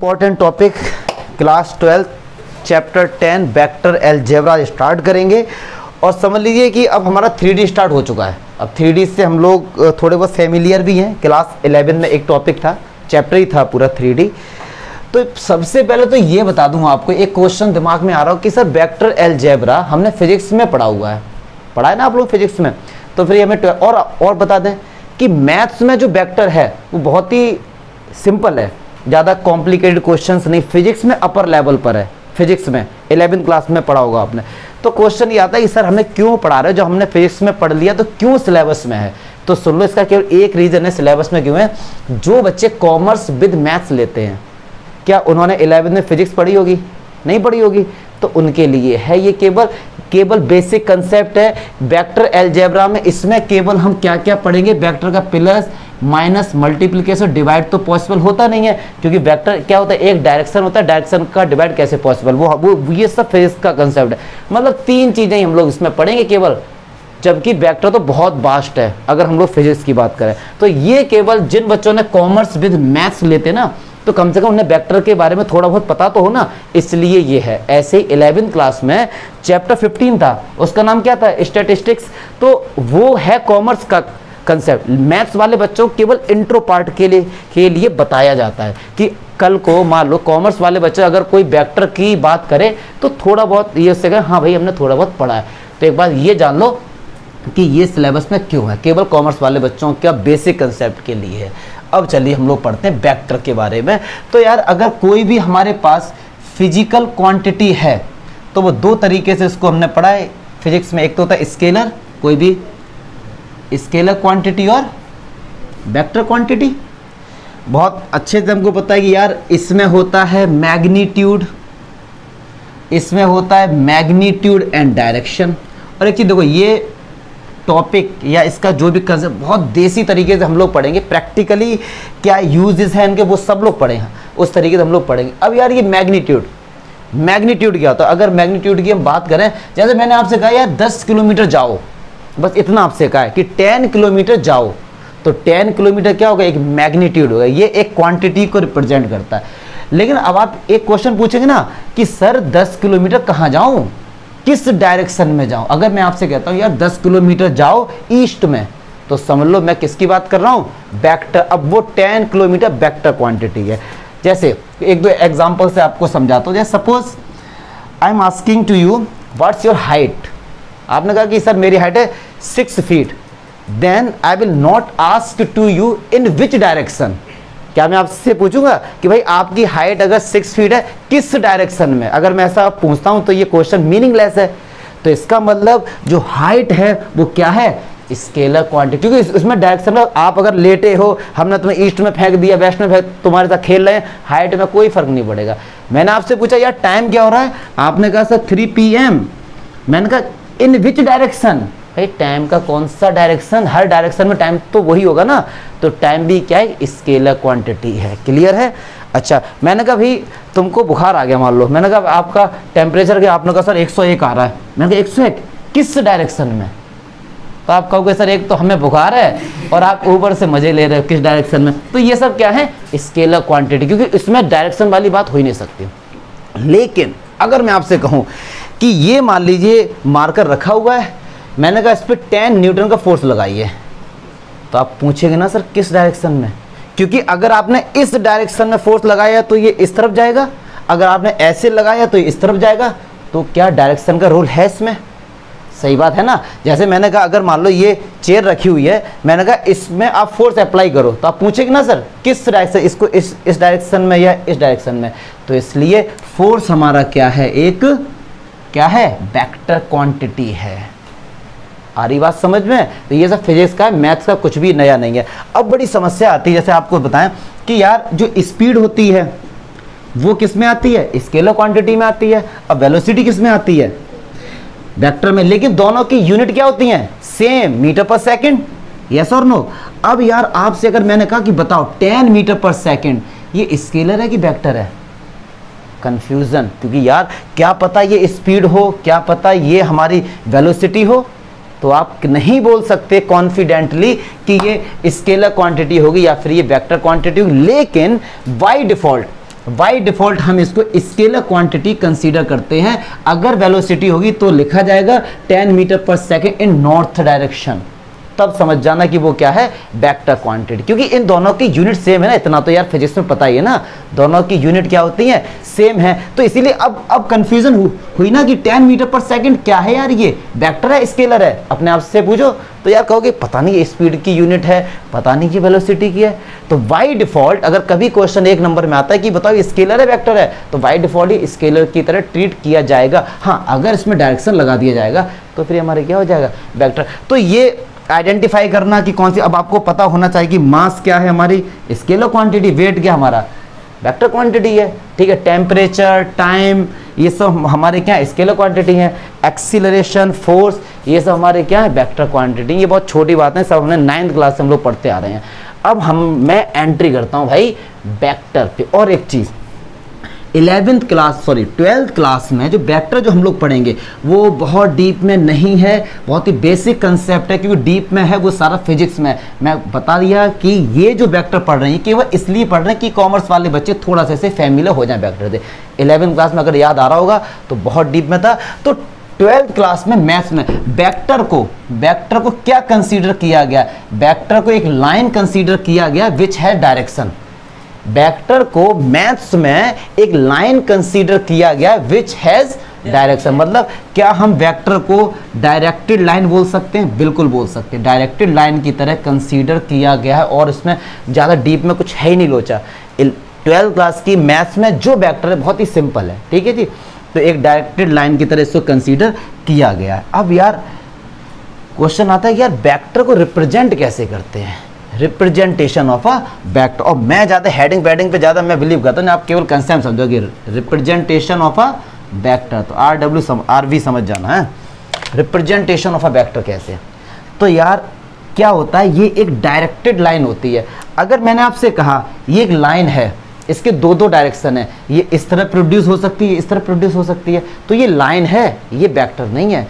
Important topic class twelfth chapter ten vector algebra start करेंगे। और समझ लीजिए कि अब हमारा थ्री स्टार्ट हो चुका है। अब थ्री से हम लोग थोड़े बहुत फेमिलियर भी हैं। क्लास 11 में एक टॉपिक था चैप्टर ही था पूरा थ्री तो सबसे पहले तो ये बता दूँ आपको, एक क्वेश्चन दिमाग में आ रहा हो कि सर वेक्टर एलजेब्रा हमने फिजिक्स में पढ़ा हुआ है। पढ़ा है ना आप लोग फिजिक्स में? तो फिर हमें और और बता दें कि मैथ्स में जो वेक्टर है, वो बहुत ही सिंपल है। ज़्यादा कॉम्प्लिकेटेड क्वेश्चंस नहीं फिजिक्स में अपर लेवल पर है फिजिक्स में 11th क्लास में पढ़ा होगा आपने। तो क्वेश्चन ये आता है कि सर हमें क्यों पढ़ा रहे हो? जो हमने फिजिक्स में पढ़ लिया तो क्यों सिलेबस में है? तो सुन लो इसका केवल एक रीज़न है सिलेबस में क्यों है? जो बच्चे कॉमर्स विद मैथ्स लेते हैं, क्या उन्होंने 11 में फिजिक्स पढ़ी होगी? नहीं पढ़ी होगी। तो उनके लिए है ये केवल केवल बेसिक कंसेप्ट है। वेक्टर एलजेब्रा में इसमें केवल हम क्या क्या पढ़ेंगे? वेक्टर का प्लस माइनस मल्टीप्लिकेशन डिवाइड तो पॉसिबल होता नहीं है, क्योंकि वेक्टर क्या होता है? एक डायरेक्शन होता है डायरेक्शन का डिवाइड कैसे पॉसिबल वो वो ये सब फिजिक्स का कंसेप्ट है। मतलब तीन चीज़ें ही हम लोग इसमें पढ़ेंगे केवल, जबकि वेक्टर तो बहुत वास्ट है, अगर हम लोग फिजिक्स की बात करें। तो ये केवल जिन बच्चों ने कॉमर्स विद मैथ्स लेते ना तो कम से कम उन्हें वेक्टर के बारे में थोड़ा बहुत पता तो हो ना, इसलिए ये है। ऐसे ही 11th क्लास में चैप्टर 15 था, उसका नाम क्या था? स्टैटिस्टिक्स। तो वो है कॉमर्स का कंसेप्ट मैथ्स वाले बच्चों को केवल इंट्रो पार्ट के लिए के लिए बताया जाता है कि कल को मान लो कॉमर्स वाले बच्चे अगर कोई वेक्टर की बात करे तो थोड़ा बहुत ये उससे कहें हाँ भाई, हमने थोड़ा बहुत पढ़ा है। तो एक बार ये जान लो कि ये सिलेबस में क्यों है? केवल कॉमर्स वाले बच्चों का बेसिक कंसेप्ट के लिए है। अब चलिए हम लोग पढ़ते हैं वेक्टर के बारे में। तो यार, अगर कोई भी हमारे पास फ़िज़िकल क्वांटिटी है तो वो दो तरीके से इसको हमने पढ़ा है। फिजिक्स में एक तो होता है स्केलर कोई भी स्केलर क्वांटिटी और वेक्टर क्वांटिटी बहुत अच्छे से हमको पता है कि यार, इसमें होता है मैग्नीट्यूड इसमें होता है मैग्नीट्यूड एंड डायरेक्शन और एक चीज़ देखो, ये टॉपिक या इसका जो भी कंसेप्ट बहुत देसी तरीके से हम लोग पढ़ेंगे। प्रैक्टिकली क्या यूजेस हैं इनके, वो सब लोग पढ़े हैं। उस तरीके से हम लोग पढ़ेंगे। अब यार ये मैग्नीट्यूड मैग्नीट्यूड क्या होता है? अगर मैग्नीट्यूड की हम बात करें, जैसे मैंने आपसे कहा, यार 10 किलोमीटर जाओ। बस इतना आपसे कहा है कि टेन किलोमीटर जाओ। तो टेन किलोमीटर क्या होगा? एक मैग्नीट्यूड होगा। ये एक क्वांटिटी को रिप्रेजेंट करता है। लेकिन अब आप एक क्वेश्चन पूछेंगे ना कि, सर 10 किलोमीटर कहाँ जाऊँ? किस डायरेक्शन में जाऊँ? अगर मैं आपसे कहता हूँ, यार 10 किलोमीटर जाओ ईस्ट में तो समझ लो मैं किसकी बात कर रहा हूँ? वेक्टर अब वो 10 किलोमीटर वेक्टर क्वांटिटी है। जैसे, एक दो एग्जांपल से आपको समझाता हूँ। जैसे suppose I am asking to you what's your height आपने कहा कि, सर, मेरी हाइट है six feet then I will not ask to you in which direction क्या मैं आपसे पूछूँगा कि भाई आपकी हाइट अगर सिक्स फीट है, किस डायरेक्शन में? अगर मैं ऐसा पूछता हूँ तो ये क्वेश्चन मीनिंगलेस है। तो इसका मतलब जो हाइट है, वो क्या है? स्केलर क्वांटिटी क्योंकि इसमें डायरेक्शन में आप अगर लेटे हो, हमने तुम्हें ईस्ट में फेंक दिया वेस्ट में फेंक, तुम्हारे साथ खेल रहे हैं हाइट में कोई फ़र्क नहीं पड़ेगा। मैंने आपसे पूछा, यार टाइम क्या हो रहा है? आपने कहा, सर थ्री पी मैंने कहा इन विच डायरेक्शन भाई टाइम का कौन सा डायरेक्शन हर डायरेक्शन में टाइम तो वही होगा ना। तो टाइम भी क्या है? स्केलर क्वांटिटी है। क्लियर है? अच्छा मैंने कहा, भाई, तुमको बुखार आ गया, मान लो। मैंने कहा, आपका टेम्परेचर क्या आपने कहा, सर 101 आ रहा है। मैंने कहा 101 किस डायरेक्शन में? तो आप कहोगे, सर, एक तो हमें बुखार है और आप ऊपर से मज़े ले रहे हो, किस डायरेक्शन में? तो ये सब क्या है? स्केलर क्वांटिटी क्योंकि इसमें डायरेक्शन वाली बात हो ही नहीं सकती। लेकिन अगर मैं आपसे कहूँ कि ये मान लीजिए मार्कर रखा हुआ है मैंने कहा, इस पर टेन न्यूटन का फोर्स लगाइए। तो आप पूछेंगे ना, सर, किस डायरेक्शन में? क्योंकि अगर आपने इस डायरेक्शन में फोर्स लगाया तो ये इस तरफ़ जाएगा। अगर आपने ऐसे लगाया तो इस तरफ़ जाएगा। तो क्या डायरेक्शन का रोल है इसमें? सही बात है ना? जैसे मैंने कहा, अगर मान लो ये चेयर रखी हुई है, मैंने कहा, इसमें आप फोर्स अप्लाई करो। तो आप पूछेंगे ना, सर, किस डायरेक्शन इसको इस इस डायरेक्शन में या इस डायरेक्शन में? तो इसलिए फोर्स हमारा क्या है? एक, क्या है? वेक्टर क्वांटिटी है। आ रही बात समझ में? तो ये सब फिजिक्स का मैथ्स का कुछ भी नया नहीं है। अब बड़ी समस्या आती है, जैसे आपको बताएँ कि यार, जो स्पीड होती है, वो किसमें आती है? स्केलर क्वांटिटी में आती है। अब वेलोसिटी किसमें आती है? वेक्टर में। लेकिन दोनों की यूनिट क्या होती हैं? Same meter per second yes और नो अब यार, आपसे अगर मैंने कहा कि बताओ 10 मीटर पर सेकंड ये स्केलर है कि वेक्टर है? कंफ्यूजन क्योंकि यार, क्या पता ये स्पीड हो, क्या पता ये हमारी वेलोसिटी हो? तो आप नहीं बोल सकते कॉन्फिडेंटली कि ये स्केलर क्वांटिटी होगी या फिर ये वेक्टर क्वांटिटी होगी। लेकिन बाई डिफ़ॉल्ट बाई डिफ़ॉल्ट हम इसको स्केलर क्वांटिटी कंसीडर करते हैं। अगर वेलोसिटी होगी तो लिखा जाएगा 10 metre per second in north direction तब समझ जाना कि वो क्या है? वेक्टर क्वांटिटी क्योंकि इन दोनों की यूनिट सेम है ना इतना तो यार फिजिक्स में पता ही है ना। दोनों की यूनिट क्या होती है? सेम है। तो इसीलिए अब अब कंफ्यूजन हु, हुई ना कि 10 मीटर पर सेकंड क्या है यार ये? वेक्टर है स्केलर है। अपने आप से पूछो। तो यार कहोगे पता नहीं स्पीड की यूनिट है पता नहीं कि वेलोसिटी की है। तो वाई डिफ़ॉल्ट अगर कभी क्वेश्चन एक नंबर में आता है कि बताओ स्केलर है वेक्टर है तो वाई डिफ़ॉल्ट स्केलर की तरह ट्रीट किया जाएगा। हाँ अगर इसमें डायरेक्शन लगा दिया जाएगा तो फिर हमारे क्या हो जाएगा? वेक्टर तो ये आइडेंटिफाई करना कि कौन सी अब आपको पता होना चाहिए कि मास क्या है हमारी स्केलर क्वांटिटी, वेट क्या हमारा। वेक्टर क्वांटिटी है, ठीक है, टेम्परेचर, टाइम, ये सब हमारे क्या स्केलर क्वांटिटी है, एक्सीलरेशन, फोर्स, ये सब हमारे क्या है, वेक्टर क्वांटिटी, ये बहुत छोटी बात है, सब हमने नाइन्थ क्लास से हम लोग पढ़ते आ रहे हैं। अब हम, मैं एंट्री करता हूँ भाई, वेक्टर पे। और एक चीज़ eleventh class sorry twelfth class में जो वेक्टर जो हम लोग पढ़ेंगे, वो बहुत डीप में नहीं है, बहुत ही बेसिक कंसेप्ट है, क्योंकि डीप में है वो सारा फिजिक्स में मैं बता दिया कि ये जो वेक्टर पढ़ रहे हैं केवल इसलिए पढ़ रहे हैं कि कॉमर्स वाले बच्चे थोड़ा सा ऐसे फैमिलियर हो जाए वेक्टर से। इलेवेंथ क्लास में अगर याद आ रहा होगा तो बहुत डीप में था। तो ट्वेल्थ क्लास में मैथ्स में वेक्टर को वेक्टर को क्या कंसीडर किया गया? वेक्टर को एक लाइन कंसीडर किया गया विच है डायरेक्शन वेक्टर को मैथ्स में एक लाइन कंसीडर किया गया विच हैज़ डायरेक्शन मतलब क्या हम वेक्टर को डायरेक्टेड लाइन बोल सकते हैं? बिल्कुल बोल सकते हैं। डायरेक्टेड लाइन की तरह कंसीडर किया गया है और इसमें ज़्यादा डीप में कुछ है ही नहीं लोचा। ट्वेल्थ क्लास की मैथ्स में जो वेक्टर है बहुत ही सिंपल है। ठीक है जी? तो एक डायरेक्टेड लाइन की तरह इसको कंसीडर किया गया है। अब यार क्वेश्चन आता है कि यार वेक्टर को रिप्रेजेंट कैसे करते हैं? रिप्रेजेंटेशन ऑफ़ अ वेक्टर और मैं ज़्यादा हेडिंग वेडिंग पे ज़्यादा मैं बिलीव करता हूँ आप केवल कंसेप्ट समझोगे रिप्रेजेंटेशन ऑफ़ अ वेक्टर तो R W some R V समझ जाना, है? रिप्रेजेंटेशन ऑफ़ अ वेक्टर कैसे? तो यार, क्या होता है, ये एक डायरेक्टेड लाइन होती है। अगर मैंने आपसे कहा, ये एक लाइन है, इसके दो दो डायरेक्शन है, ये इस तरह प्रोड्यूस हो सकती है, इस तरह प्रोड्यूस हो सकती है तो ये लाइन है, ये वेक्टर नहीं है।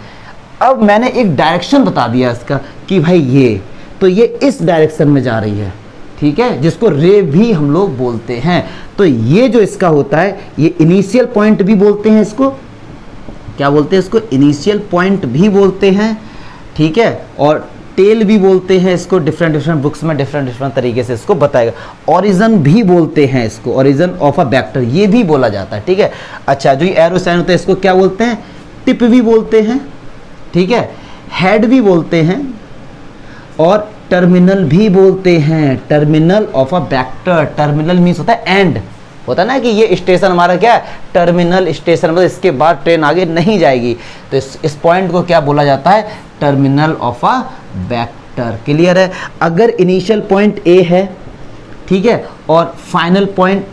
अब मैंने एक डायरेक्शन बता दिया इसका कि भाई ये तो ये इस डायरेक्शन में जा रही है, ठीक है? जिसको रे भी हम लोग बोलते हैं। तो ये जो इसका होता है, ये इनिशियल पॉइंट भी बोलते हैं इसको। क्या बोलते हैं इसको? इनिशियल पॉइंट भी बोलते हैं, ठीक है? और टेल भी बोलते हैं इसको डिफरेंट डिफरेंट बुक्स में डिफरेंट डिफरेंट तरीके से इसको बताएगा। ओरिजन भी बोलते हैं इसको ओरिजन ऑफ़ अ बैक्टर ये भी बोला जाता है, ठीक है? अच्छा जो ये एरो साइन होता है, इसको क्या बोलते हैं? टिप भी बोलते हैं, ठीक है? हेड भी बोलते हैं, और टर्मिनल भी बोलते हैं। Terminal of a vector terminal means होता है एंड होता है ना कि ये स्टेशन हमारा क्या है? टर्मिनल स्टेशन मतलब इसके बाद ट्रेन आगे नहीं जाएगी। तो इस इस पॉइंट को क्या बोला जाता है? Terminal of a vector clear है? अगर इनिशियल पॉइंट ए है, ठीक है, और फाइनल पॉइंट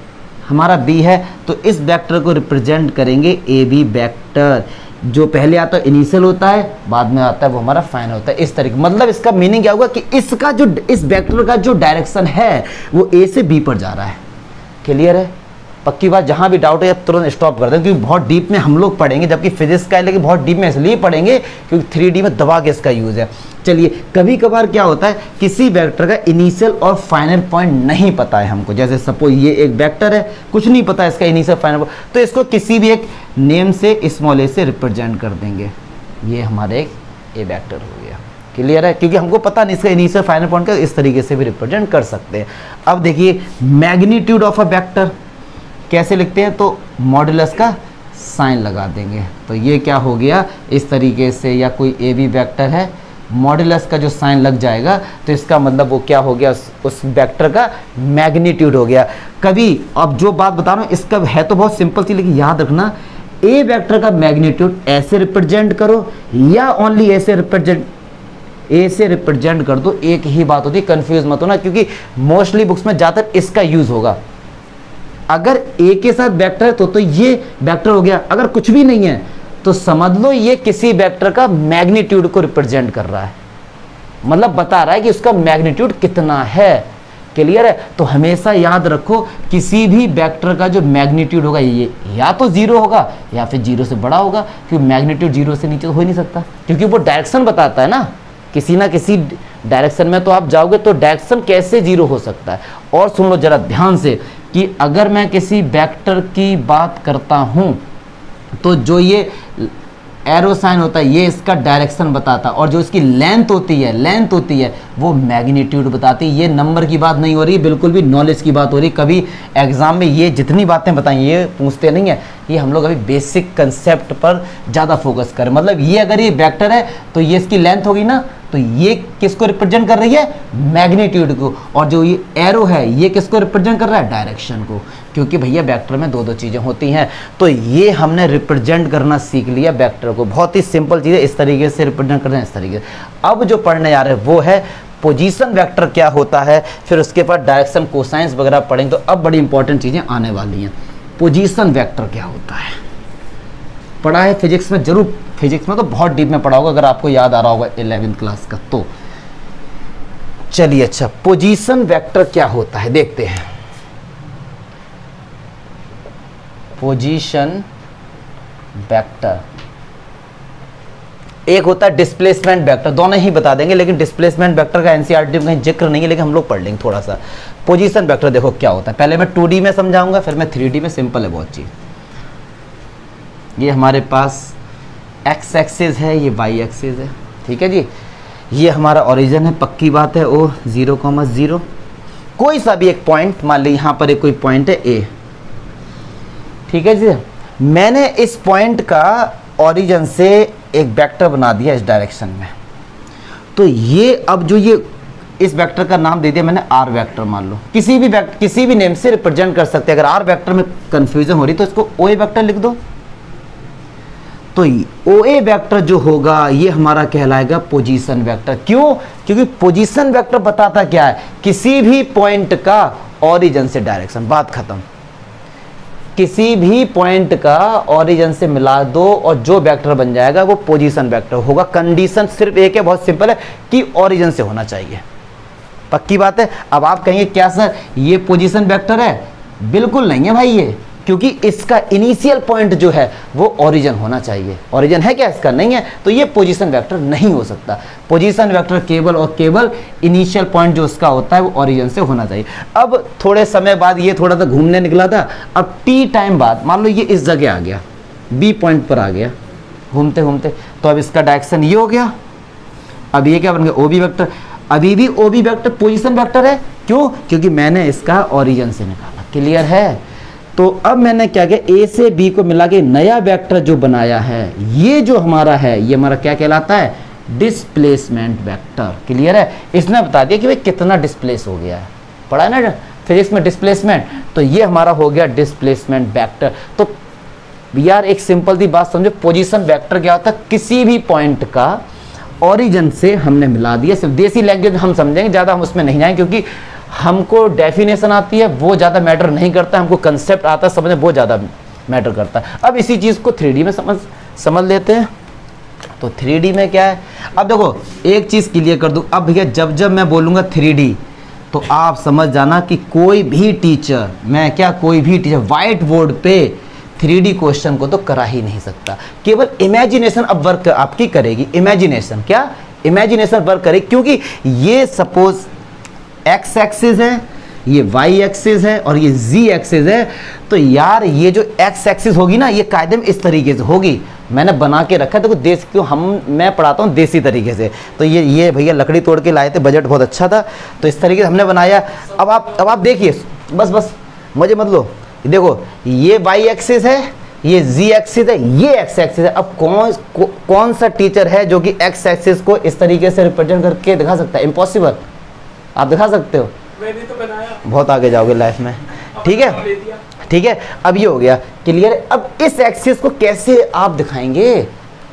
हमारा बी है तो इस वेक्टर को रिप्रेजेंट करेंगे ए बी वैक्टर जो पहले आता है इनिशियल होता है, बाद में आता है, वो हमारा फाइनल होता है। इस तरीके मतलब इसका मीनिंग क्या होगा कि इसका जो, इस वेक्टर का जो डायरेक्शन है, वो ए से बी पर जा रहा है। क्लियर है? पक्की बात, जहाँ भी डाउट है तुरंत स्टॉप कर दें, क्योंकि बहुत डीप में हम लोग पढ़ेंगे, जबकि फिजिक्स का है, लेकिन बहुत डीप में इसलिए पढ़ेंगे, क्योंकि थ्री में दबा के इसका यूज़ है। चलिए कभी कभार क्या होता है, किसी वेक्टर का इनिशियल और फाइनल पॉइंट नहीं पता है हमको। जैसे सपोज़ ये एक वेक्टर है, कुछ नहीं पता इसका इनिशियल फाइनल तो इसको किसी भी एक नेम से स्मॉल ए से रिप्रेजेंट कर देंगे। ये हमारे एक ए वैक्टर हो गया। क्लियर है? क्योंकि हमको पता नहीं इसका इनिशियल फाइनल पॉइंट का, इस तरीके से भी रिप्रेजेंट कर सकते हैं। अब देखिए मैग्नीट्यूड ऑफ़ अ वेक्टर कैसे लिखते हैं तो मॉडुलस का साइन लगा देंगे। तो ये क्या हो गया? इस तरीके से या कोई ए बी वैक्टर है मॉडुलस का जो साइन लग जाएगा तो इसका मतलब वो क्या हो गया? उस, उस वेक्टर का मैग्नीट्यूड हो गया। कभी अब जो बात बता रहा हूँ इसका है तो बहुत सिंपल सी लेकिन याद रखना ए वेक्टर का मैग्नीट्यूड ऐसे रिप्रेजेंट करो या ओनली ऐसे रिप्रेजेंट ए से रिप्रेजेंट कर दो एक ही बात होती है कंफ्यूज मत होना क्योंकि मोस्टली बुक्स में ज़्यादातर इसका यूज़ होगा। अगर ए के साथ वेक्टर है तो तो ये वेक्टर हो गया। अगर कुछ भी नहीं है तो समझ लो ये किसी वेक्टर का मैग्नीट्यूड को रिप्रेजेंट कर रहा है। मतलब बता रहा है कि उसका मैग्नीट्यूड कितना है। क्लियर है? तो हमेशा याद रखो, किसी भी वेक्टर का जो मैग्नीट्यूड होगा, ये या तो ज़ीरो होगा, या फिर ज़ीरो से बड़ा होगा, क्योंकि मैग्नीट्यूड ज़ीरो से नीचे तो हो ही नहीं सकता। क्योंकि वो डायरेक्शन बताता है ना, किसी ना किसी डायरेक्शन में तो आप जाओगे तो डायरेक्शन कैसे ज़ीरो हो सकता है? और सुन लो जरा ध्यान से कि अगर मैं किसी वेक्टर की बात करता हूँ तो जो ये एरो साइन होता है, ये इसका डायरेक्शन बताता है। और जो इसकी लेंथ होती है लेंथ होती है, वो मैग्नीट्यूड बताती है। ये नंबर की बात नहीं हो रही, बिल्कुल भी नॉलेज की बात हो रही। कभी एग्ज़ाम में ये जितनी बातें बताई, ये पूछते नहीं है। ये हम लोग अभी बेसिक कंसेप्ट पर ज़्यादा फोकस करें। मतलब ये अगर ये वेक्टर है तो ये इसकी लेंथ होगी ना तो ये किसको रिप्रेजेंट कर रही है? मैग्नीट्यूड को। और जो ये एरो है, ये किसको रिप्रेजेंट कर रहा है? डायरेक्शन को। क्योंकि भैया वेक्टर में दो दो चीज़ें होती हैं। तो ये हमने रिप्रेजेंट करना सीख लिया वेक्टर को। बहुत ही सिंपल चीज़ है इस तरीके से रिप्रेजेंट करते हैं, इस तरीके से। अब जो पढ़ने जा रहे हैं, वो है पोजीशन वेक्टर क्या होता है? फिर उसके बाद डायरेक्शन कोसाइंस वगैरह पढ़ेंगे तो अब बड़ी इंपॉर्टेंट चीज़ें आने वाली हैं। पोजीशन वेक्टर क्या होता है? पढ़ा है फिजिक्स में, ज़रूर फिजिक्स में तो बहुत डीप में पढ़ा होगा, अगर आपको याद आ रहा होगा इलेवेंथ क्लास का तो। चलिए अच्छा पोजीशन वेक्टर क्या होता है? देखते हैं। पोजीशन वेक्टर एक होता है डिस्प्लेसमेंट वेक्टर दोनों ही बता देंगे, लेकिन डिस्प्लेसमेंट वेक्टर का एनसीईआरटी में कहीं ज़िक्र नहीं है, लेकिन हम लोग पढ़ लेंगे थोड़ा सा। पोजीशन वेक्टर देखो क्या होता है। पहले मैं टू में समझाऊँगा, फिर मैं थ्री में सिंपल है बहुत चीज़। ये हमारे पास एक्स एक्सिस है, ये वाई एक्सिस है। ठीक है जी? ये हमारा ओरिजिन है, पक्की बात है, ओ ज़ीरो कॉमस ज़ीरो कोई सा भी एक पॉइंट मान ली यहाँ पर एक कोई पॉइंट है ए ठीक है जी? मैंने इस पॉइंट का ओरिजिन से एक वेक्टर बना दिया इस डायरेक्शन में। तो ये, अब जो ये इस वेक्टर का नाम दे दिया मैंने आर वेक्टर मान लो। किसी भी किसी भी नेम से रिप्रेजेंट कर सकते हैं। अगर आर वेक्टर में कंफ्यूजन हो रही तो इसको ओ ए वेक्टर लिख दो। तो ओ ए वेक्टर जो होगा, ये हमारा कहलाएगा पोजीशन वेक्टर क्यों? क्योंकि पोजीशन वेक्टर बताता क्या है? किसी भी पॉइंट का ओरिजिन से डायरेक्शन बात खत्म। किसी भी पॉइंट का ओरिजिन से मिला दो और जो वेक्टर बन जाएगा, वो पोजीशन वेक्टर होगा। कंडीशन सिर्फ़ एक है, बहुत सिंपल है, कि ओरिजिन से होना चाहिए। पक्की बात है। अब आप कहेंगे, क्या सर, ये पोजीशन वेक्टर है? बिल्कुल नहीं है भाई ये, क्योंकि इसका इनिशियल पॉइंट जो है, वो ओरिजिन होना चाहिए। ओरिजिन है क्या इसका? नहीं है। तो ये पोजीशन वेक्टर नहीं हो सकता। पोजीशन वेक्टर केवल और केवल इनिशियल पॉइंट जो उसका होता है, वो ओरिजिन से होना चाहिए। अब थोड़े समय बाद ये थोड़ा सा घूमने निकला था। अब टी टाइम बाद, मान लो ये इस जगह आ गया। बी पॉइंट पर आ गया। घूमते घूमते तो अब इसका डायरेक्शन ये हो गया। अब ये क्या बन गया? ओ बी वैक्टर अभी भी O B vector position vector है। क्यों? क्योंकि मैंने इसका ओरिजिन से निकाला। क्लियर है? तो अब मैंने क्या किया? ए से बी को मिला के नया वेक्टर जो बनाया है, ये जो हमारा है, ये हमारा क्या कहलाता है? डिस्प्लेसमेंट वेक्टर क्लियर है? इसने बता दिया कि भाई कितना डिस्प्लेस हो गया है। पढ़ा है ना? फिजिक्स में डिस्प्लेसमेंट तो ये हमारा हो गया डिस्प्लेसमेंट वेक्टर तो यार एक सिंपल सी बात समझो पोजीशन वेक्टर क्या होता है? किसी भी पॉइंट का ओरिजिन से हमने मिला दिया। सिर्फ़ देसी लैंग्वेज हम समझेंगे, ज़्यादा हम उसमें नहीं जाएँगे, क्योंकि हमको डेफिनेशन आती है, वो ज़्यादा मैटर नहीं करता, हमको कंसेप्ट आता है समझ वो ज़्यादा मैटर करता है। अब इसी चीज़ को थ्री में समझ समझ लेते हैं। तो थ्री में क्या है? अब देखो, एक चीज़ क्लियर कर दूँ। अब भैया, जब जब मैं बोलूँगा थ्री तो आप समझ जाना कि कोई भी टीचर मैं क्या कोई भी टीचर वाइट बोर्ड पे थ्री क्वेश्चन को तो करा ही नहीं सकता। केवल इमेजिनेशन अब वर्क आपकी करेगी। इमेजिनेशन, क्या? इमेजिनेशन वर्क करेगी, क्योंकि ये सपोज़ एक्स एक्सिस है, ये वाई एक्सिस है और ये जी एक्सिस है। तो यार, ये जो एक्स एक्सिस होगी ना, ये कायदे में इस तरीके से होगी। मैंने बना के रखा देखो देश क्यों हम, मैं पढ़ाता हूँ देसी तरीके से। तो ये ये भैया लकड़ी तोड़ के लाए थे बजट बहुत अच्छा था। तो इस तरीके से हमने बनाया। अब आप अब आप देखिए, बस बस मुझे मत लो। देखो ये वाई एक्सिस है ये जी एक्सिस है ये एक्स एक्सिस है। अब कौन कौन सा टीचर है जो कि एक्स एक्सिस को इस तरीके से रिप्रेजेंट करके दिखा सकता है? इम्पॉसिबल आप दिखा सकते हो? मैंने तो बनाया। बहुत आगे जाओगे लाइफ में। ठीक है? ठीक है? अब ये हो गया। क्लियर अब इस एक्सिस को कैसे आप दिखाएँगे?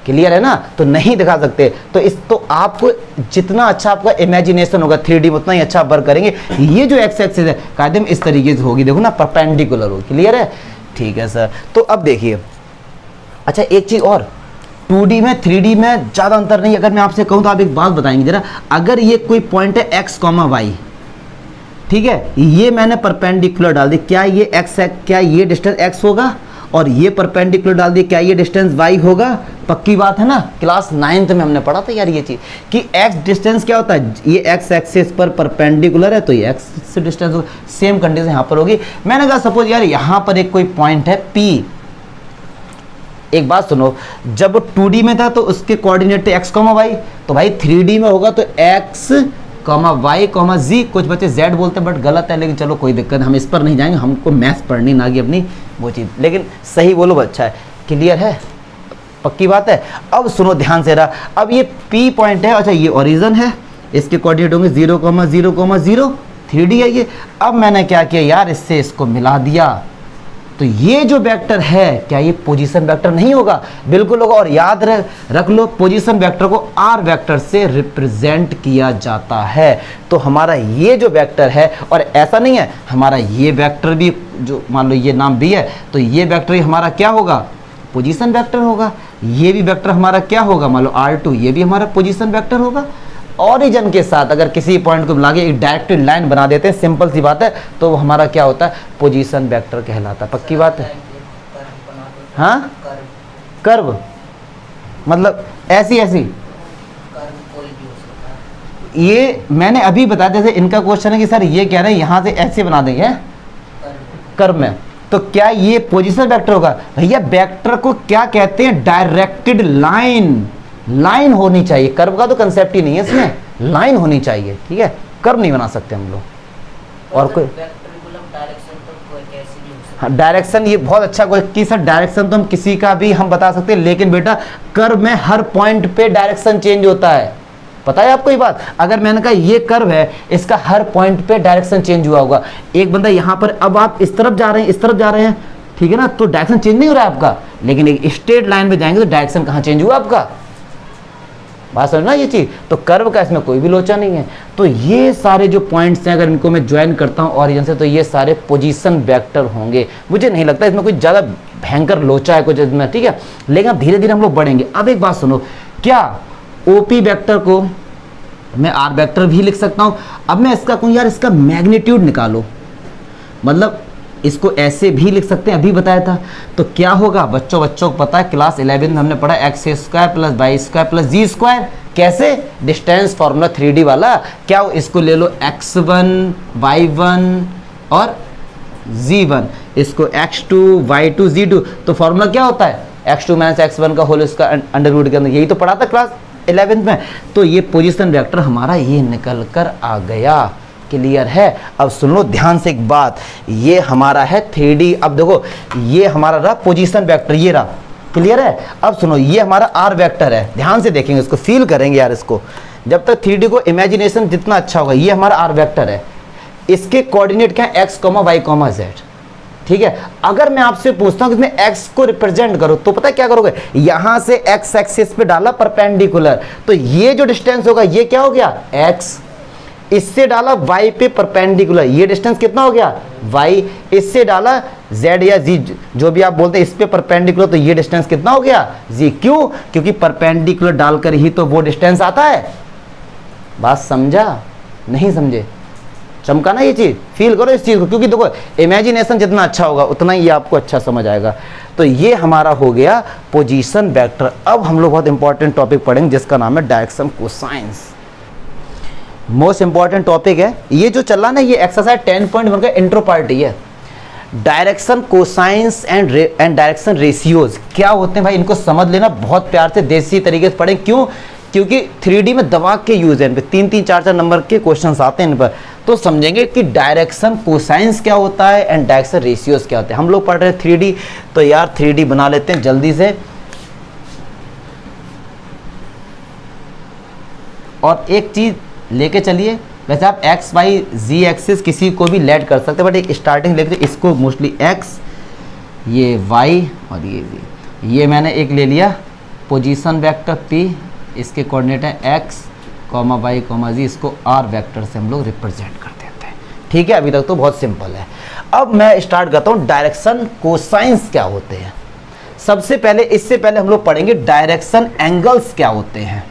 क्लियर है ना? तो नहीं दिखा सकते। तो इस तो आपको जितना अच्छा आपका इमेजिनेशन होगा थ्री में उतना ही अच्छा वर्क करेंगे। ये जो एक्स एक्सिस है, कायदे इस तरीके से होगी। देखो ना परपेंडिकुलर हो क्लियर है? ठीक है सर तो अब देखिए। अच्छा एक चीज़ और। 2D में 3D में ज़्यादा अंतर नहीं अगर मैं आपसे कहूँ तो आप एक बात बताएँगे जरा। अगर ये कोई पॉइंट है कॉमा वाई ठीक है? ये मैंने परपेंडिकुलर डाल दी। क्या ये एक्स क्या ये डिस्टेंस एक्स होगा? और ये परपेंडिकुलर डाल दिया, क्या ये डिस्टेंस वाई होगा? पक्की बात है ना? क्लास नाइन्थ में हमने पढ़ा था यार ये चीज़। कि एक्स डिस्टेंस क्या होता है? ये एक्स एक्सिस पर परपेंडिकुलर है तो ये एक्स डिस्टेंस सेम कंडीशन यहाँ पर होगी। मैंने कहा सपोज़ यार यहाँ पर एक कोई पॉइंट है पी एक बात सुनो, जब 2D में था तो उसके कोऑर्डिनेट एक्स कॉमा वाई तो भाई 3D में होगा तो X comma Y, comma Z, कुछ बच्चे जेड बोलते हैं बट गलत है, लेकिन चलो कोई दिक्कत हम इस पर नहीं जाएँगे, हमको मैथ्स पढ़नी ना कि अपनी वो चीज़। लेकिन सही बोलो अच्छा है। क्लियर है? पक्की बात है? अब सुनो ध्यान से रहा। अब ये पी पॉइंट है अच्छा ये ओरिजन है। इसके कोऑर्डिनेट होंगे zero comma zero comma zero three D है ये। अब मैंने क्या किया यार, इससे इसको मिला दिया। तो ये जो वेक्टर है, क्या ये पोजीशन वेक्टर नहीं होगा? बिल्कुल होगा। और याद रख रख लो पोजीशन वेक्टर को आर वेक्टर से रिप्रेजेंट किया जाता है। तो हमारा ये जो वेक्टर है, और ऐसा नहीं है, हमारा ये वेक्टर भी जो, मान लो ये नाम भी है तो ये वेक्टर ही हमारा क्या होगा? पोजीशन वेक्टर होगा। ये भी वेक्टर हमारा क्या होगा? मान लो आर टू ये भी हमारा पोजीशन वेक्टर होगा। ऑरिजन के साथ अगर किसी पॉइंट को मिला के एक डायरेक्ट लाइन बना देते हैं सिंपल सी बात है तो हमारा क्या होता है? पोजीशन वेक्टर कहलाता है। पक्की बात है? हाँ? कर्व मतलब ऐसी ऐसी। ये मैंने अभी बताया, जैसे इनका क्वेश्चन है कि सर ये कह रहे हैं, यहाँ से ऐसे बना देंगे कर्व में। तो क्या ये पोजीशन वेक्टर होगा? भैया वेक्टर को क्या कहते हैं? डायरेक्टेड लाइन लाइन होनी चाहिए। कर्व का तो कंसेप्ट ही नहीं है इसमें। लाइन होनी चाहिए ठीक है? कर्व नहीं बना सकते हम लोग। और कोई हाँ डायरेक्शन ये बहुत अच्छा कोई कि सर डायरेक्शन तो हम किसी का भी हम बता सकते हैं लेकिन बेटा कर्व में हर पॉइंट पे डायरेक्शन चेंज होता है। पता है आपको ये बात? अगर मैंने कहा ये कर्व है इसका हर पॉइंट पे डायरेक्शन चेंज हुआ होगा। एक बंदा यहाँ पर अब आप इस तरफ़ जा रहे हैं इस तरफ़ जा रहे हैं ठीक है ना? तो डायरेक्शन चेंज नहीं हो रहा है आपका। लेकिन एक स्ट्रेट लाइन पे जाएँगे तो डायरेक्शन कहाँ चेंज हुआ आपका? बात समझना ये चीज़? तो कर्व का इसमें कोई भी लोचा नहीं है। तो ये सारे जो पॉइंट्स हैं, अगर इनको मैं ज्वाइन करता हूँ ऑरिजन से तो ये सारे पोजीशन वेक्टर होंगे। मुझे नहीं लगता इसमें कोई ज़्यादा भयंकर लोचा है कुछ इसमें, ठीक है? लेकिन अब धीरे धीरे हम लोग बढ़ेंगे। अब एक बात सुनो, क्या ओपी वेक्टर को मैं आर वेक्टर भी लिख सकता हूँ? अब मैं इसका कहूँ, यार इसका मैग्नीट्यूड निकालो। मतलब इसको ऐसे भी लिख सकते हैं, अभी बताया था। तो क्या होगा? बच्चों बच्चों को पता है, क्लास इलेवन में हमने पढ़ा, X square plus Y square plus Z square. कैसे? डिस्टेंस फॉर्मूला थ्री वाला। क्या हो? इसको ले लो एक्स वन, वाई वन और जी वन। इसको X two, Y two, Z two. तो फॉर्मूला क्या होता है? X two minus X one का होल इसका अंडर रूट के अंदर। यही तो पढ़ा था क्लास इलेवेंथ में। तो ये पोजिशन वेक्टर हमारा ये निकल कर आ गया। क्लियर है। अब सुन लो ध्यान से एक बात। ये हमारा है थ्री अब देखो, ये हमारा रहा पोजिशन वैक्टर ये रहा। क्लियर है? अब सुनो, ये हमारा आर वैक्टर है। ध्यान से देखेंगे, इसको फील करेंगे यार इसको। जब तक थ्री को इमेजिनेशन जितना अच्छा होगा, ये हमारा आर वैक्टर है। इसके कोऑर्डिनेट क्या है? X comma Y comma Z ठीक है? अगर मैं आपसे पूछता हूँ कि इसमें को रिप्रेजेंट करो तो पता क्या करोगे? यहाँ से x एक्सिस पे डाला परपेंडिकुलर तो ये जो डिस्टेंस होगा, ये क्या हो गया? X इससे डाला वाई पे परपेंडिकुलर ये डिस्टेंस कितना हो गया? वाई इससे डाला जेड या जी जो भी आप बोलते हैं, इस पे परपेंडिकुलर तो ये डिस्टेंस कितना हो गया? जी क्यों? क्योंकि परपेंडिकुलर डालकर ही तो वो डिस्टेंस आता है। बात समझा? नहीं समझे? चमका ना ये चीज़? फील करो इस चीज़ को, क्योंकि देखो इमेजिनेशन जितना अच्छा होगा, उतना ही आपको अच्छा समझ आएगा। तो ये हमारा हो गया पोजीशन वेक्टर अब हम लोग बहुत इंपॉर्टेंट टॉपिक पढ़ेंगे, जिसका नाम है direction cosines most important topic है। ये जो चल रहा ना, ये एक्सरसाइज टेन पॉइंट वन का इंट्रो पार्ट ही है। Direction cosines and and direction ratios क्या होते हैं भाई? इनको समझ लेना, बहुत प्यार से देसी तरीके से पढ़ें। क्यों? क्योंकि थ्री में दवा के यूज़ है। इन पर तीन तीन, चार चार नंबर के क्वेश्चन आते हैं इन पर। तो समझेंगे कि डायरेक्शन कोसाइंस क्या होता है एंड डायरेक्शन रेशियोज क्या होते हैं। हम लोग पढ़ रहे हैं थ्री तो यार थ्री बना लेते हैं जल्दी से। और एक चीज़ लेके चलिए। वैसे आप एक्स वाई जी एक्सिस किसी को भी लेट कर सकते हैं बट एक स्टार्टिंग लेते इसको मोस्टली एक्स ये वाई और ये जी ये मैंने एक ले लिया। पोजीशन वेक्टर पी इसके कोऑर्डिनेट है X comma Y comma Z इसको आर वेक्टर से हम लोग रिप्रेजेंट कर देते हैं। ठीक है? अभी तक तो बहुत सिंपल है। अब मैं स्टार्ट करता हूँ डायरेक्शन कोसाइंस क्या होते हैं। सबसे पहले, इससे पहले हम लोग पढ़ेंगे डायरेक्शन एंगल्स क्या होते हैं।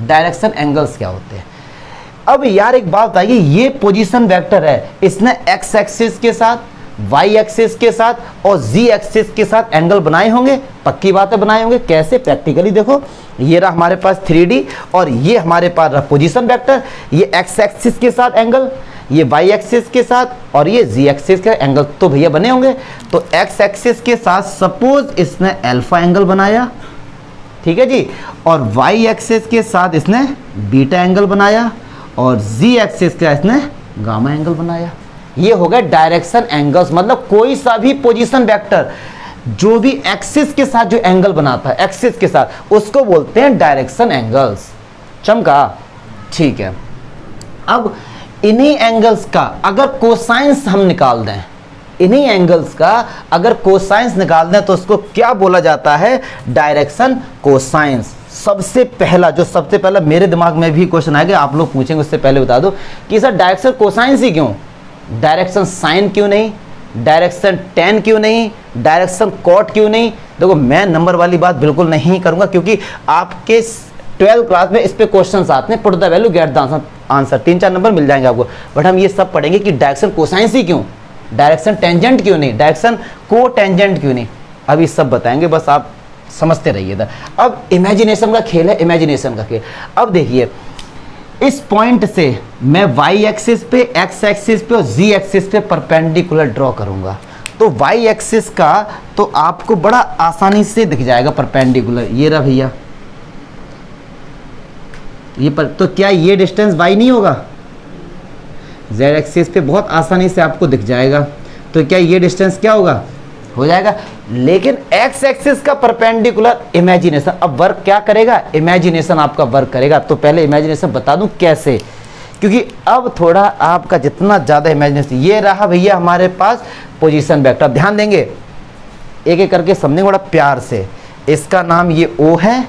डायरेक्शन एंगल्स क्या होते हैं। अब यार एक बात बताइए, ये पोजीशन वेक्टर है, इसने एक्स एक्सिस के साथ वाई एक्सिस के साथ और जी एक्सिस के साथ एंगल बनाए होंगे, पक्की बातें बनाए होंगे। कैसे? प्रैक्टिकली देखो, ये रहा हमारे पास थ्री और ये हमारे पास रहा पोजिशन वैक्टर ये एक्स एक्सिस के साथ एंगल ये वाई एक्सिस के साथ और ये जी एक्सिस के एंगल तो भैया बने होंगे। तो एक्स एक्सिस के साथ सपोज़ इसने अल्फ़ा एंगल बनाया ठीक है जी? और वाई एक्सिस के साथ इसने बीटा एंगल बनाया और जी एक्सिस का इसने गामा एंगल बनाया। ये हो गया डायरेक्शन एंगल्स मतलब कोई सा भी पोजीशन वेक्टर जो भी एक्सिस के साथ जो एंगल बनाता है एक्सिस के साथ, उसको बोलते हैं डायरेक्शन एंगल्स चमका? ठीक है। अब इन्हीं एंगल्स का अगर कोसाइंस हम निकाल दें इन्हीं एंगल्स का अगर कोसाइंस निकाल दें तो उसको क्या बोला जाता है? डायरेक्शन कोसाइंस सबसे पहला, जो सबसे पहला मेरे दिमाग में भी क्वेश्चन आएगा, आप लोग पूछेंगे, उससे पहले बता दो कि सर डायरेक्शन कोसाइंस ही क्यों? डायरेक्शन साइन क्यों नहीं? डायरेक्शन टेन क्यों नहीं? डायरेक्शन कॉट क्यों नहीं? देखो, मैं नंबर वाली बात बिल्कुल नहीं करूँगा क्योंकि आपके ट्वेल्थ क्लास में इस पर क्वेश्चन आते हैं put the value get the answer answer तीन चार नंबर मिल जाएँगे आपको। बट हम ये सब पढ़ेंगे कि डायरेक्शन कोसाइंस ही क्यों? डायरेक्शन टेंजेंट क्यों नहीं? डायरेक्शन को टेंजेंट क्यों नहीं? अभी सब बताएँगे, बस आप समझते रहिए था अब इमेजिनेशन का खेल है इमेजिनेशन का खेल। अब देखिए, इस पॉइंट से मैं y एक्सिस पे, x एक्सिस पे और z एक्सिस पे परपेंडिकुलर ड्रॉ करूँगा। तो वाई एक्सिस का तो आपको बड़ा आसानी से दिख जाएगा परपेंडिकुलर ये रहा भैया। ये पर तो क्या ये डिस्टेंस वाई नहीं होगा? Z एक्सिस पे बहुत आसानी से आपको दिख जाएगा। तो क्या ये डिस्टेंस क्या होगा? हो जाएगा। लेकिन एक्स एक्सिस का परपेंडिकुलर इमेजिनेशन अब वर्क क्या करेगा? इमेजिनेशन आपका वर्क करेगा। तो पहले इमेजिनेशन बता दूँ कैसे? क्योंकि अब थोड़ा आपका जितना ज़्यादा इमेजिनेशन ये रहा भैया हमारे पास पोजीशन वेक्टर ध्यान देंगे। एक एक करके समझेंगे बड़ा प्यार से। इसका नाम ये ओ है।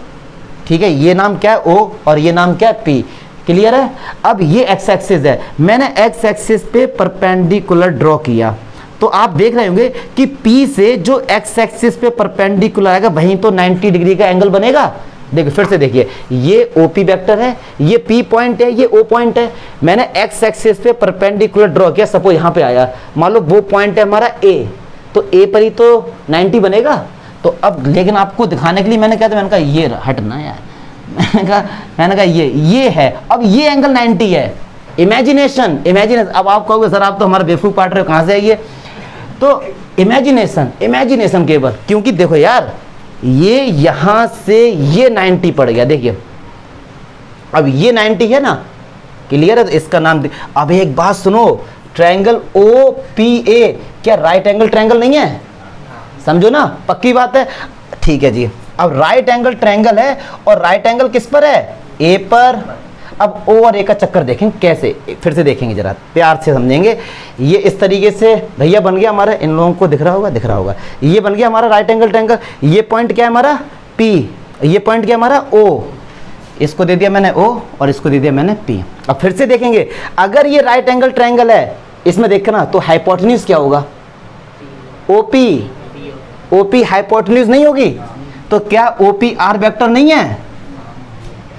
ठीक है? ये नाम क्या है? ओ और ये नाम क्या है? पी क्लियर है? अब ये एक्स एक्सिस है। मैंने एक्स एक्सिस पे परपेंडिकुलर ड्रॉ किया। तो आप देख रहे होंगे कि P से जो एक्स एक्सिस पे परपेंडिकुलर आएगा, वहीं तो 90 डिग्री का एंगल बनेगा। देखिए फिर से देखिए। ये OP वेक्टर है, ये P पॉइंट है, ये O पॉइंट है। मैंने एक्स एक्सिस पे परपेंडिकुलर ड्रॉ किया सपोज़ यहाँ पे आया। मान लो वो पॉइंट है हमारा A तो A पर ही तो 90 बनेगा। तो अब लेकिन आपको दिखाने के लिए मैंने कहा था, मैंने कहा, ये हटना यार। मैंने कहा मैंने कहा, ये ये है, अब ये एंगल 90 है. इमेजिनेशन इमेजिनेशन अब आप कहोगे, सर, आप तो हमारा बेवकूफ़ पार्ट रहे हो, कहाँ से आइए? तो इमेजिनेशन इमेजिनेशन केवल, क्योंकि देखो यार, ये यहाँ से ये 90 पड़ गया, देखिए। अब ये 90 है ना क्लियर है? इसका नाम अब एक बात सुनो ट्रायंगल ओ पी ए क्या राइट एंगल ट्रायंगल नहीं है? समझो ना, पक्की बात है? ठीक है जी। अब राइट एंगल ट्रायंगल है और राइट एंगल किस पर है? ए पर। अब ओ और ए का चक्कर देखें कैसे? फिर से देखेंगे जरा, प्यार से समझेंगे। ये इस तरीके से भैया बन गया हमारा, इन लोगों को दिख रहा होगा, दिख रहा होगा। ये बन गया हमारा राइट एंगल ट्रैंगल ये पॉइंट क्या है हमारा? पी ये पॉइंट क्या हमारा? ओ इसको दे दिया मैंने ओ और इसको दे दिया मैंने पी अब फिर से देखेंगे। अगर ये राइट एंगल ट्रैंगल है, इसमें देखना तो हाइपोटन्यूज क्या होगा? ओपी ओपी हाइपोटन्यूज नहीं होगी? तो क्या ओपी आर वैक्टर नहीं है?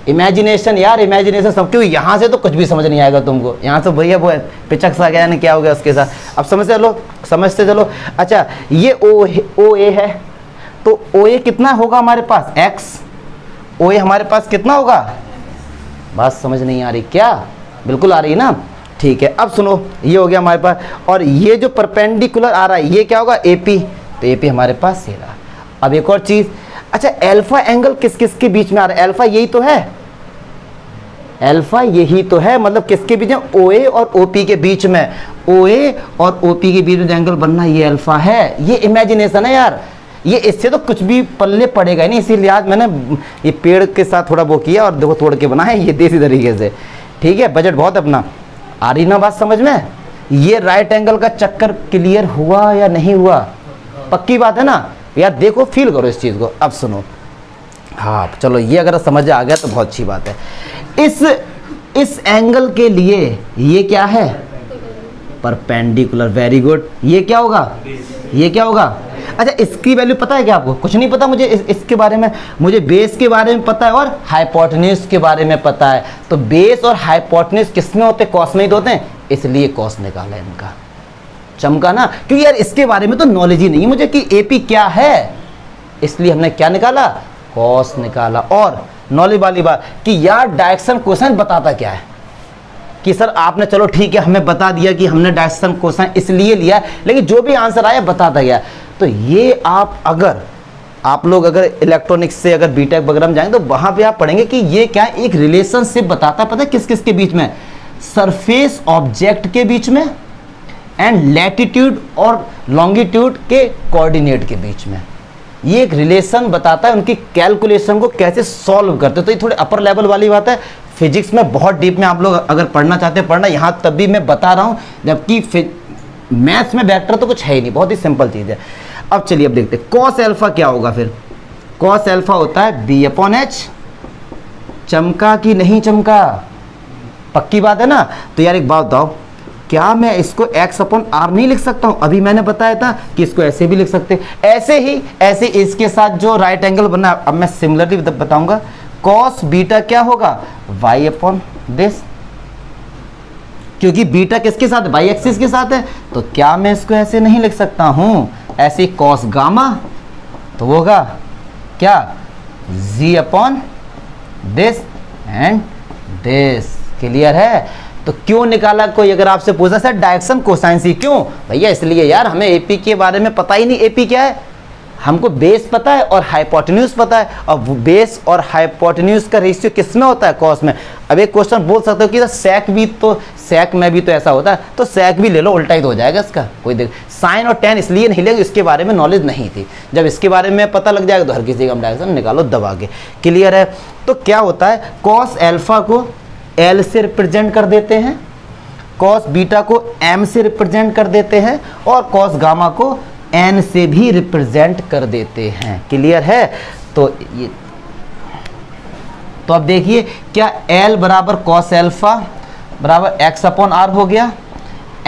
इमेजिनेशन यार इमेजिनेशन सब क्यों? यहाँ से तो कुछ भी समझ नहीं आएगा तुमको। यहाँ से भैया वो पिचक सा गया नहीं क्या हो गया उसके साथ? अब समझते चलो समझते चलो। अच्छा ये ओ ओ ए है। तो ओ ए कितना होगा हमारे पास? एक्स ओ ए हमारे पास कितना होगा? बात समझ नहीं आ रही क्या? बिल्कुल आ रही है ना? ठीक है, अब सुनो, ये हो गया हमारे पास। और ये जो परपेंडिकुलर आ रहा है, ये क्या होगा? ए पी तो ए पी हमारे पास ये रहा अब एक और चीज़ अच्छा एल्फा एंगल किस किस के बीच में आ रहा है? एल्फा यही तो है। एल्फा यही तो है मतलब किसके बीच में? ओ ए और ओ पी के बीच में। ओ ए और ओ पी के बीच में एंगल बनना, ये अल्फ़ा है। ये इमेजिनेशन है यार। ये इससे तो कुछ भी पल्ले पड़ेगा नहीं, इसीलिए आज मैंने ये पेड़ के साथ थोड़ा वो किया और देखो तोड़ के बना है ये देसी तरीके से। ठीक है बजट बहुत अपना। आ रही ना बात समझ में? ये राइट एंगल का चक्कर क्लियर हुआ या नहीं हुआ? पक्की बात है ना? यार देखो फील करो इस चीज़ को। अब सुनो। हाँ चलो ये अगर समझ आ गया तो बहुत अच्छी बात है। इस इस एंगल के लिए ये क्या है? परपेंडिकुलर वेरी गुड ये क्या होगा? ये क्या होगा? अच्छा इसकी वैल्यू पता है क्या आपको? कुछ नहीं पता मुझे इस, इसके बारे में। मुझे बेस के बारे में पता है और हाइपोटनिस के बारे में पता है। तो बेस और हाइपोटनिस किसमें होते कॉस में तो होते हैं। इसलिए कॉस निकाला इनका। चमका ना क्योंकि यार इसके बारे में तो नॉलेज ही नहीं है मुझे कि एपी क्या है। इसलिए हमने क्या निकाला? कॉस निकाला। और नॉलेज वाली बात कि यार डायरेक्शन क्वेश्चन बताता क्या है? कि सर आपने चलो ठीक है, हमें बता दिया कि हमने डायरेक्शन क्वेश्चन इसलिए लिया लेकिन जो भी आंसर आया बताता गया तो ये आप अगर, आप लोग अगर इलेक्ट्रॉनिक्स से अगर बीटेक वगैरह में जाएँगे तो वहाँ पे आप पढ़ेंगे कि ये क्या एक रिलेशनशिप बताता है। पता है किस किस के बीच में? सरफेस ऑब्जेक्ट के बीच में? एंड लैटिट्यूड और लॉन्गिट्यूड के कोऑर्डिनेट के बीच में। ये एक रिलेशन बताता है उनकी कैलकुलेशन को कैसे सॉल्व करते तो ये थोड़े अपर लेवल वाली बात है। फिजिक्स में बहुत डीप में आप लोग अगर पढ़ना चाहते हैं, पढ़ना। यहाँ तब भी मैं बता रहा हूँ, जबकि मैथ्स में वेक्टर तो कुछ है ही नहीं। बहुत ही सिंपल चीज़ है। अब चलिए अब देखते हैं। कॉस एल्फा क्या होगा फिर? कॉस एल्फा होता है बी अपॉन एच चमका कि नहीं चमका? पक्की बात है ना? तो यार एक बात बताओ। क्या मैं इसको x अपॉन आर नहीं लिख सकता हूँ? अभी मैंने बताया था कि इसको ऐसे भी लिख सकते ऐसे ही, ऐसे इसके साथ जो राइट एंगल बना, अब मैं सिमिलरली बताऊँगा। कॉस बीटा क्या होगा? Y अपॉन दिस क्योंकि बीटा किसके साथ? वाई एक्सिस के साथ है। तो क्या मैं इसको ऐसे नहीं लिख सकता हूँ? ऐसे कॉस गामा तो होगा क्या? Z upon this and this clear है? तो क्यों निकाला कोई? अगर आपसे पूछा, सर डायरेक्शन कोसाइन ही क्यों? भैया, इसलिए यार, हमें एपी के बारे में पता ही नहीं एपी क्या है? हमको बेस पता है और हाइपोटेन्यूज पता है। और बेस और हाइपोटेन्यूज का रेशियो किसमें होता है कॉस में? अब एक क्वेश्चन बोल सकते हो कि सैक भी तो सैक में भी तो ऐसा होता है तो सैक भी ले लो, उल्टा ही तो हो जाएगा इसका। कोई देख साइन और टेन इसलिए नहीं लेंगे, इसके बारे में नॉलेज नहीं थी। जब इसके बारे में पता लग जाएगा तो हर किसी का डायरेक्शन निकालो, दबा के। क्लियर है? तो क्या होता है? कॉस एल्फा को एल से रिप्रेजेंट कर देते हैं कॉस बीटा को एम से रिप्रेजेंट कर देते हैं और कॉस गामा को एन से भी रिप्रेजेंट कर देते हैं। क्लियर है? तो ये तो अब देखिए, क्या एल बराबर कॉस एल्फा बराबर एक्स अपॉन आर हो गया?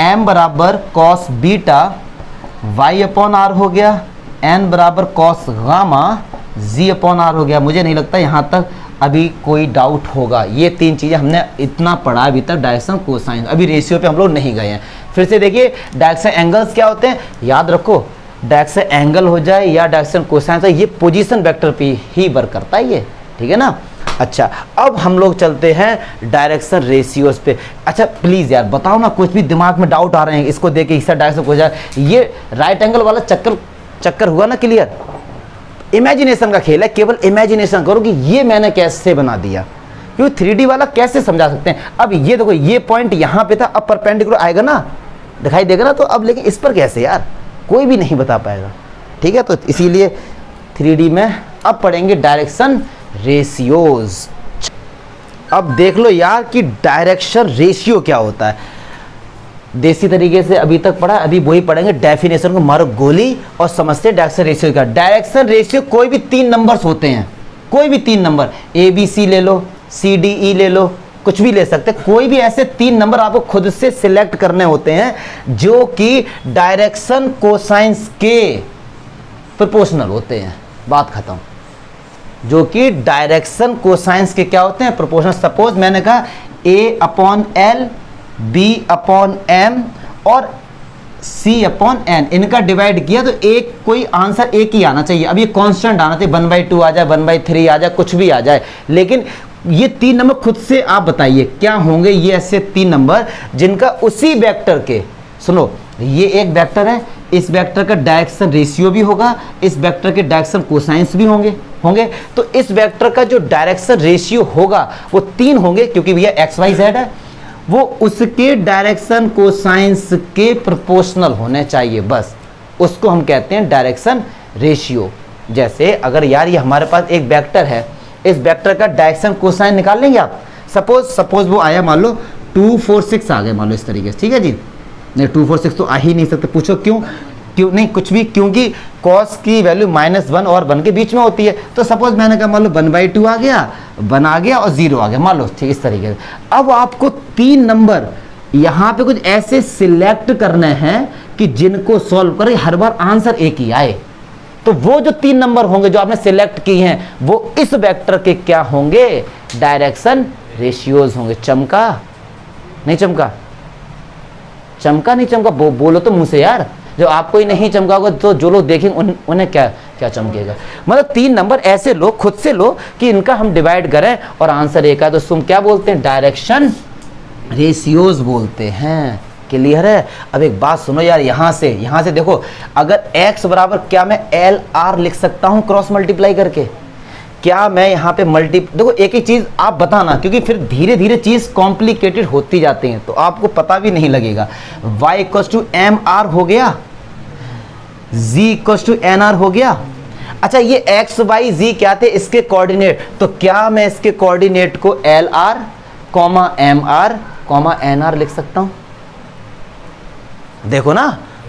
एम बराबर cos beta Y upon R हो गया? एन बराबर cos gamma Z upon R हो गया। मुझे नहीं लगता यहाँ तक अभी कोई डाउट होगा। ये तीन चीज़ें हमने इतना पढ़ा अभी तक, डायरेक्शन कोसाइन अभी रेशियो पे हम लोग नहीं गए हैं। फिर से देखिए, डायरेक्शन एंगल्स क्या होते हैं? याद रखो, डायरेक्शन एंगल हो जाए या डायरेक्शन कोसाइन ये पोजीशन वेक्टर पे ही वर्क करता है ये। ठीक है ना? अच्छा अब हम लोग चलते हैं डायरेक्शन रेशियोज पे। अच्छा प्लीज़ यार, बताओ ना, कुछ भी दिमाग में डाउट आ रहे हैं, इसको देख के इसका डायरेक्शन को जाए। ये राइट एंगल वाला चक्कर चक्कर हुआ ना क्लियर इमेजिनेशन का खेल है, केवल इमेजिनेशन करो कि ये मैंने कैसे बना दिया। क्योंकि थ्री वाला कैसे समझा सकते हैं? अब ये देखो, ये पॉइंट यहाँ पे था, अब परपेंडिकुलर आएगा ना। दिखाई देगा ना तो अब लेकिन इस पर कैसे यार? कोई भी नहीं बता पाएगा। ठीक है तो इसीलिए थ्री में अब पढ़ेंगे डायरेक्शन रेशियोज अब देख लो यार कि डायरेक्शन रेशियो क्या होता है। देसी तरीके से अभी तक पढ़ा, अभी वही पढ़ेंगे। डेफिनेशन को मारो गोली और समझते डायरेक्शन रेशियो का। डायरेक्शन रेशियो कोई भी तीन नंबर्स होते हैं। कोई भी तीन नंबर ए बी सी ले लो सी डी ई ले लो, कुछ भी ले सकते कोई भी ऐसे तीन नंबर आपको खुद से सिलेक्ट करने होते हैं, जो कि डायरेक्शन कोसाइंस के प्रोपोर्शनल होते हैं। बात खत्म। जो कि डायरेक्शन कोसाइंस के क्या होते हैं? प्रोपोर्शनल सपोज़ मैंने कहा A upon L B upon M और सी अपॉन एन इनका डिवाइड किया तो एक, कोई आंसर एक ही आना चाहिए। अब ये कांस्टेंट आना चाहिए वन बाई टू आ जाए वन बाई थ्री आ जाए, कुछ भी आ जाए। लेकिन ये तीन नंबर खुद से आप बताइए, क्या होंगे ये ऐसे तीन नंबर जिनका उसी वेक्टर के, सुनो, ये एक वेक्टर है, इस वेक्टर का डायरेक्शन रेशियो भी होगा, इस वेक्टर के डायरेक्शन कोसाइंस भी होंगे होंगे। तो इस वेक्टर का जो डायरेक्शन रेशियो होगा, वो तीन होंगे, क्योंकि भैया एक्स वाई जेड है। वो उसके डायरेक्शन को साइंस के प्रोपोर्शनल होने चाहिए, बस। उसको हम कहते हैं डायरेक्शन रेशियो जैसे अगर यार ये हमारे पास एक वेक्टर है, इस वेक्टर का डायरेक्शन कोसाइन निकाल लेंगे आप? सपोज़ सपोज़ वो आया, मान लो टू फोर सिक्स आ गए, मान लो इस तरीके से, ठीक है जी? नहीं टू फोर सिक्स तो आ ही नहीं सकते। पूछो क्यों? क्यों नहीं कुछ भी क्योंकि कॉस की वैल्यू माइनस वन और वन के बीच में होती है। तो सपोज़ मैंने कहा मान लो वन बाई टू आ गया वन आ गया और ज़ीरो आ गया। मान लो ठीक इस तरीके से। अब आपको तीन नंबर यहाँ पे कुछ ऐसे सिलेक्ट करने हैं कि जिनको सॉल्व करें हर बार आंसर एक ही आए। तो वो जो तीन नंबर होंगे जो आपने सिलेक्ट किए हैं वो इस वेक्टर के क्या होंगे? डायरेक्शन रेशियोज होंगे। चमका? नहीं चमका? चमका नहीं चमका? बो, बोलो तो मुँह से यार। जो आपको ही नहीं चमका होगा तो जो लोग देखेंगे उन, उन्हें क्या क्या चमकेगा? मतलब तीन नंबर ऐसे लो खुद से लो कि इनका हम डिवाइड करें और आंसर एक है तो तुम क्या बोलते हैं? डायरेक्शन रेशियोज बोलते हैं। क्लियर है? अब एक बात सुनो यार यहाँ से यहाँ से देखो अगर x बराबर क्या मैं एल आर लिख सकता हूँ क्रॉस मल्टीप्लाई करके? क्या मैं यहाँ पे मल्टी देखो एक ही चीज़ आप बताना क्योंकि फिर धीरे धीरे चीज़ कॉम्प्लिकेटेड होती जाती हैं तो आपको पता भी नहीं लगेगा। Y equals two M R हो गया? Z इक्वस टू एन हो गया। अच्छा ये x, y, z क्या थे? इसके कोऑर्डिनेट तो क्या मैं इसके कोऑर्डिनेट को L R comma M R comma N R लिख सकता हूँ? देखो ना,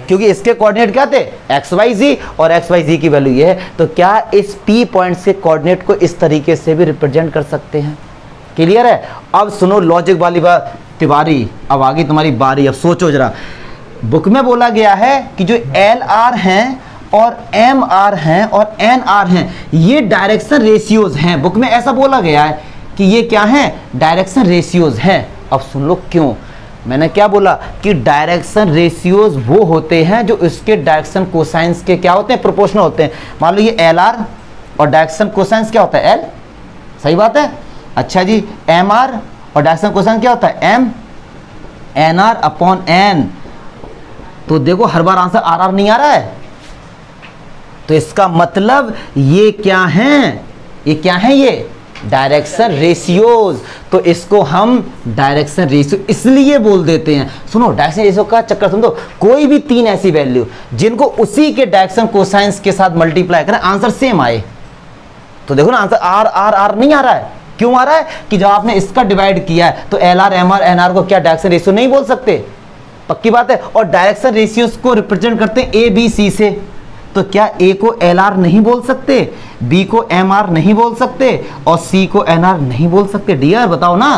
क्योंकि इसके कोऑर्डिनेट क्या थे? एक्स वाई जी और एक्स वाई जी की वैल्यू ये है। तो क्या इस पी पॉइंट के कोऑर्डिनेट को इस तरीके से भी रिप्रेजेंट कर सकते हैं? क्लियर है? अब सुनो लॉजिक वाली बात। तिवारी, अब आगे तुम्हारी बारी। अब सोचो जरा। बुक में बोला गया है कि जो एल आर हैं और एम आर हैं और एन आर हैं, ये डायरेक्शन रेशियोज हैं। बुक में ऐसा बोला गया है कि ये क्या है? डायरेक्शन रेशियोज हैं। अब सुन लो क्यों। मैंने क्या बोला कि डायरेक्शन रेशियोज वो होते हैं जो इसके डायरेक्शन कोसाइंस के क्या होते हैं? प्रोपोर्शनल होते हैं। मान लो ये एल आर और डायरेक्शन कोसाइंस क्या होता है? एल सही बात है? अच्छा जी एम आर और डायरेक्शन कोसाइंस क्या होता है? M N R upon N तो देखो, हर बार आंसर आर आर नहीं आ रहा है। तो इसका मतलब ये क्या है? ये क्या है ये? डायरेक्शन रेशियोज तो इसको हम डायरेक्शन रेशियो इसलिए बोल देते हैं। सुनो डायरेक्शन रेशियो का चक्कर समझो, कोई भी तीन ऐसी वैल्यू जिनको उसी के डायरेक्शन कोसाइंस के साथ मल्टीप्लाई करें आंसर सेम आए। तो देखो ना आंसर आर आर आर नहीं आ रहा है। क्यों आ रहा है? कि जब आपने इसका डिवाइड किया है तो L R M R N R को क्या डायरेक्शन रेशियो नहीं बोल सकते? पक्की बात है, और डायरेक्शन रेशियोज को रिप्रेजेंट करते हैं ए बी सी से। तो क्या ए को एल आर नहीं बोल सकते बी को एम आर नहीं बोल सकते, और सी को एन आर नहीं बोल सकते? डियर बताओ ना।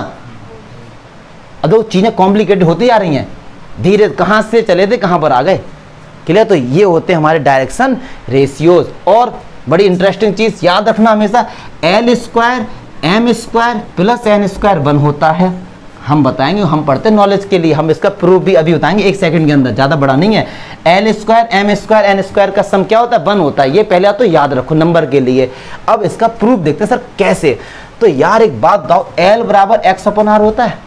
अदो चीज़ें कॉम्प्लिकेटेड होती जा रही हैं। धीरे, कहाँ से चले थे, कहाँ पर आ गए? क्लियर तो ये होते हैं हमारे डायरेक्शन रेशियोज और बड़ी इंटरेस्टिंग चीज़ याद रखना हमेशा L square M square plus N square one होता है। हम बताएँगे, हम पढ़ते हैं नॉलेज के लिए, हम इसका प्रूफ भी अभी बताएँगे एक सेकंड के अंदर, ज़्यादा बड़ा नहीं है। L square M square N square का सम क्या होता है? वन होता है। ये पहले तो याद रखो नंबर के लिए। अब इसका प्रूफ देखते हैं सर कैसे? तो यार, एक बात बताओ एल बराबर एक्स अपन आर होता है?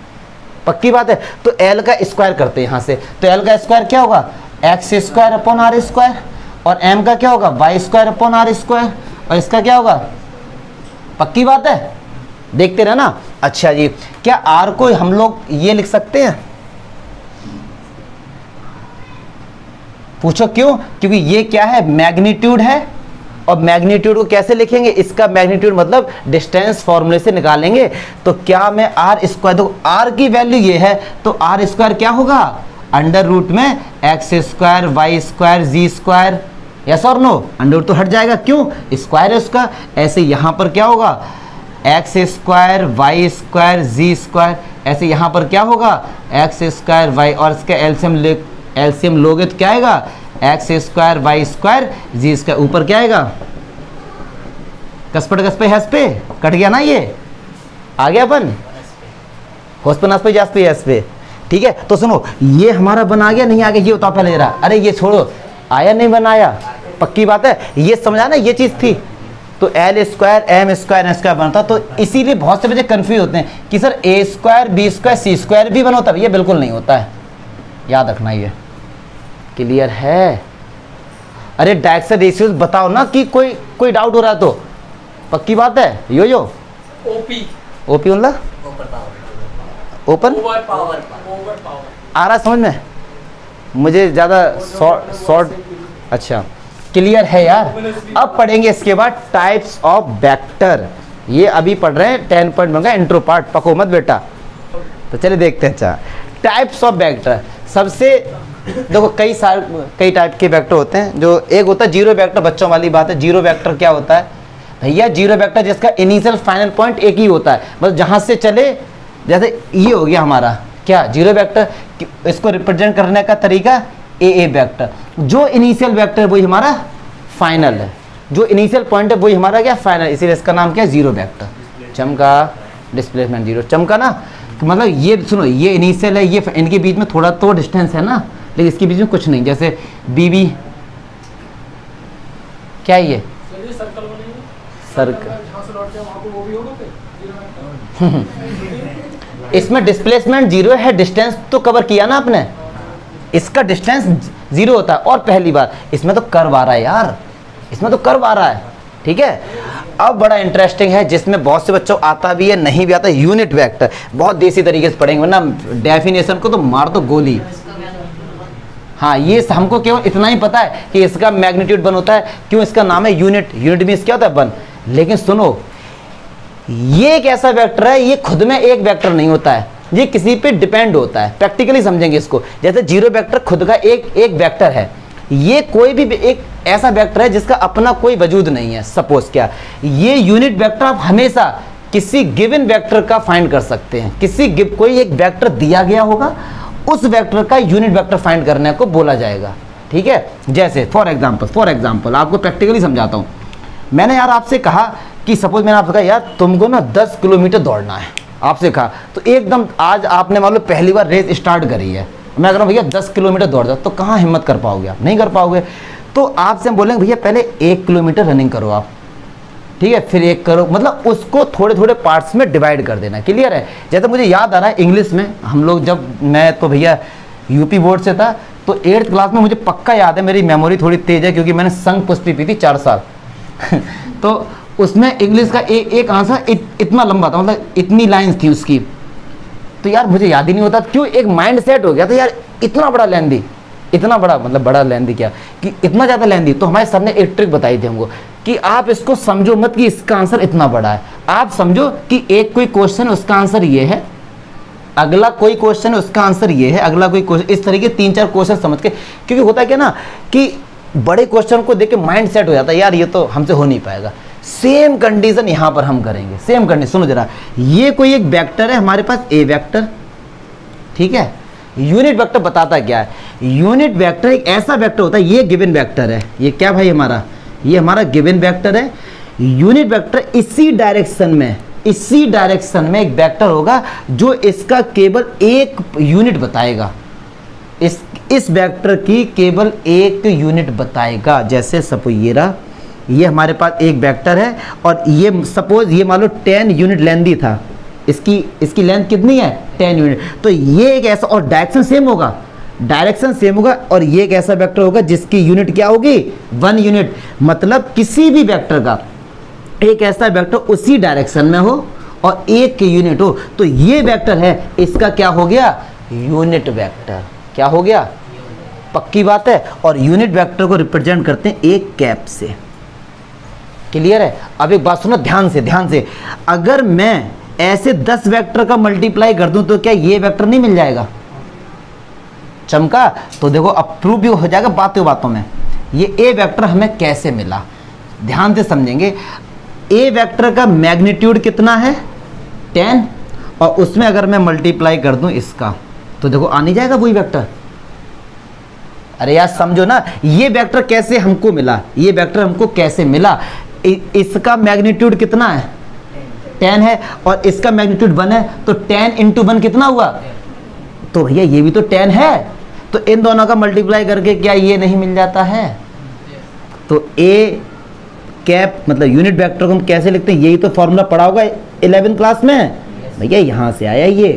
पक्की बात है? तो एल का स्क्वायर करते हैं यहाँ से। तो एल का स्क्वायर क्या होगा? X square upon R square और एम का क्या होगा? Y square upon R square और इसका क्या होगा? पक्की बात है? देखते रहना। अच्छा जी, क्या आर को हम लोग ये लिख सकते हैं? पूछो क्यों? क्योंकि ये क्या है? मैग्नीट्यूड है। और मैग्नीट्यूड को कैसे लिखेंगे? इसका मैग्नीट्यूड मतलब डिस्टेंस फॉर्मूले से निकालेंगे। तो क्या मैं आर स्क्वायर तो आर की वैल्यू ये है तो आर स्क्वायर क्या होगा? अंडर रूट में X square, Y square, Z square. Yes और नो अंडर रूट तो हट जाएगा। क्यों? स्क्वायर है उसका। ऐसे यहाँ पर क्या होगा? X square Y square Z square ऐसे यहाँ पर क्या होगा? एक्स स्क्वायर वाई और इसका एल्सियम ले लोगे तो क्या आएगा? X square Y square Z square ऊपर क्या आएगा? कसपट कस पे हैस पे? कट गया ना ये? आ गया अपन? होस पे नस पे जास पे। ठीक है तो सुनो, ये हमारा बना गया, नहीं आ गया, ये होता पहले जरा। अरे ये छोड़ो, आया नहीं बनाया, पक्की बात है, ये समझा ना, ये चीज़ थी। तो L square M square N square बनता तो इसीलिए बहुत से बच्चे कंफ्यूज होते हैं कि sir A square B square C square भी बनता है ये बिल्कुल नहीं होता है। याद रखना ये। क्लियर है? अरे डायरेक्शन रेशियोज बताओ ना कि कोई कोई डाउट हो रहा है तो। पक्की बात है? Yo yo. ओपी ओपी मतलब ओपन पावर पावर आ रहा समझ में? मुझे ज़्यादा शॉर्ट शॉर्ट अच्छा। क्लियर है यार? अब पढ़ेंगे इसके बाद टाइप्स ऑफ़ वेक्टर ये अभी पढ़ रहे हैं टेन पॉइंट बनगा इंट्रो पार्ट पको मत बेटा। तो चलिए देखते हैं अच्छा। टाइप्स ऑफ़ वेक्टर सबसे, देखो, कई सार कई टाइप के वेक्टर होते हैं, जो एक होता है ज़ीरो वेक्टर बच्चों वाली बात है ज़ीरो वेक्टर क्या होता है? भैया ज़ीरो वेक्टर जिसका इनिशियल फाइनल पॉइंट एक ही होता है। मतलब जहाँ से चले, जैसे ये हो गया हमारा। क्या? ज़ीरो वेक्टर इसको रिप्रेजेंट करने का तरीका? ए ए वेक्टर जो इनिशियल वेक्टर वही हमारा फाइनल है। जो इनिशियल पॉइंट है वही हमारा क्या फाइनल इसीलिए इसका नाम क्या है? ज़ीरो वेक्टर चमका डिस्प्लेसमेंट ज़ीरो चमका ना? मतलब ये सुनो ये इनिशियल है ये इनके बीच में थोड़ा तो डिस्टेंस है ना? लेकिन इसके बीच में कुछ नहीं। जैसे बीबी क्या ये? सर्कल इसमें डिस्प्लेसमेंट ज़ीरो है डिस्टेंस तो कवर किया ना आपने? इसका डिस्टेंस ज़ीरो होता है। और पहली बार इसमें तो कर्व आ रहा है यार। इसमें तो कर्व आ रहा है, ठीक है? अब बड़ा इंटरेस्टिंग है, जिसमें बहुत से बच्चों आता भी है, नहीं भी आता यूनिट वेक्टर बहुत देसी तरीके से पढ़ेंगे, वरना डेफिनेशन को तो मार दो गोली। हाँ ये हमको केवल इतना ही पता है कि इसका मैग्नीट्यूड वन होता है। क्यों इसका नाम है यूनिट यूनिट मीन्स क्या होता है? वन लेकिन सुनो, ये एक ऐसा वेक्टर है, ये खुद में एक वेक्टर नहीं होता है। ये किसी पे डिपेंड होता है। प्रैक्टिकली समझेंगे इसको। जैसे ज़ीरो वेक्टर खुद का एक एक वेक्टर है। ये कोई भी एक ऐसा वेक्टर है जिसका अपना कोई वजूद नहीं है। सपोज़ क्या? ये यूनिट वेक्टर आप हमेशा किसी गिवन वेक्टर का फाइंड कर सकते हैं। किसी कोई एक वेक्टर दिया गया होगा, उस वेक्टर का यूनिट वेक्टर फाइंड करने को बोला जाएगा। ठीक है? जैसे फॉर एग्ज़ाम्पल फॉर एग्ज़ाम्पल आपको प्रैक्टिकली समझाता हूँ। मैंने यार आपसे कहा कि सपोज़ मैंने आपसे कहा, यार, तुमको ना 10 किलोमीटर दौड़ना है। आपसे कहा तो एकदम आज आपने मान लो पहली बार रेस स्टार्ट करी है। मैं कह रहा हूँ, भैया 10 किलोमीटर दौड़ जाओ। तो कहाँ हिम्मत कर पाओगे आप? नहीं कर पाओगे। तो आपसे हम बोलेंगे, भैया, पहले एक किलोमीटर रनिंग करो आप। ठीक है, फिर एक करो। मतलब उसको थोड़े थोड़े पार्ट्स में डिवाइड कर देना। क्लियर है? जैसे मुझे याद आ रहा है इंग्लिश में, हम लोग जब, मैं तो भैया यूपी बोर्ड से था तो एट्थ क्लास में मुझे पक्का याद है, मेरी मेमोरी थोड़ी तेज है, क्योंकि मैंने संग पुष्टि पी थी चार साल। तो उसमें इंग्लिश का एक एक आंसर इत, इतना लंबा था मतलब इतनी लाइंस थी उसकी। तो यार मुझे याद ही नहीं होता क्यों एक माइंड सेट हो गया था यार इतना बड़ा लेंदी इतना बड़ा मतलब बड़ा लेंदी क्या? कि इतना ज़्यादा लेंदी तो हमारे सर ने एक ट्रिक बताई थी हमको कि आप इसको समझो मत कि इसका आंसर इतना बड़ा है। आप समझो कि एक कोई क्वेश्चन उसका आंसर ये है अगला कोई क्वेश्चन है उसका आंसर ये है अगला कोई क्वेश्चन इस तरीके तीन चार क्वेश्चन समझ के क्योंकि होता है क्या ना कि बड़े क्वेश्चन को देख के माइंड सेट हो जाता है यार ये तो हमसे हो नहीं पाएगा। सेम कंडीशन यहाँ पर हम करेंगे, सेम कंडीशन सुनो जरा। ये कोई एक वेक्टर है हमारे पास? ए वेक्टर ठीक है? यूनिट वेक्टर बताता क्या है? यूनिट वेक्टर एक ऐसा वेक्टर होता है, ये गिवन वेक्टर है। ये क्या भाई हमारा? ये हमारा गिवन वेक्टर है। यूनिट वेक्टर इसी डायरेक्शन में, इसी डायरेक्शन में एक वेक्टर होगा, जो इसका केवल एक यूनिट बताएगा। इस इस वेक्टर की केवल एक यूनिट बताएगा, जैसे सपो ये रहा ये हमारे पास एक वेक्टर है और ये सपोज़ ये मान लो टेन यूनिट लेंदी था। इसकी इसकी लेंथ कितनी है? टेन यूनिट तो ये एक ऐसा, और डायरेक्शन सेम होगा। डायरेक्शन सेम होगा और ये एक ऐसा वेक्टर होगा जिसकी यूनिट क्या होगी? वन यूनिट मतलब किसी भी वेक्टर का एक ऐसा वेक्टर उसी डायरेक्शन में हो और एक की यूनिट हो। तो ये वेक्टर है, इसका क्या हो गया? यूनिट वेक्टर क्या हो गया? पक्की बात है। और यूनिट वेक्टर को रिप्रेजेंट करते हैं एक कैप से। क्लियर है? अब एक बात सुनो, ध्यान से ध्यान से। अगर मैं ऐसे दस वेक्टर का मल्टीप्लाई कर दूँ तो क्या ये वेक्टर नहीं मिल जाएगा? चमका? तो देखो अब प्रूव भी हो जाएगा बातों बातों में। ये ए वेक्टर हमें कैसे मिला? ध्यान से समझेंगे। ए वेक्टर का मैग्नीट्यूड कितना है? टेन। और उसमें अगर मैं मल्टीप्लाई कर दूँ इसका तो देखो, आ नहीं जाएगा वही वेक्टर अरे यार, समझो ना, ये वेक्टर कैसे हमको मिला? ये वेक्टर हमको कैसे मिला? इसका मैग्नीट्यूड कितना है? टेन है, और इसका मैग्नीट्यूड वन है तो टेन इंटू वन कितना हुआ? तो भैया, ये भी तो टेन है। तो इन दोनों का मल्टीप्लाई करके क्या ये नहीं मिल जाता है? तो ए कैप मतलब यूनिट वेक्टर को हम कैसे लिखते हैं? यही तो फॉर्मूला पढ़ा होगा इलेवेंथ क्लास में। भैया, यहाँ से आया ये,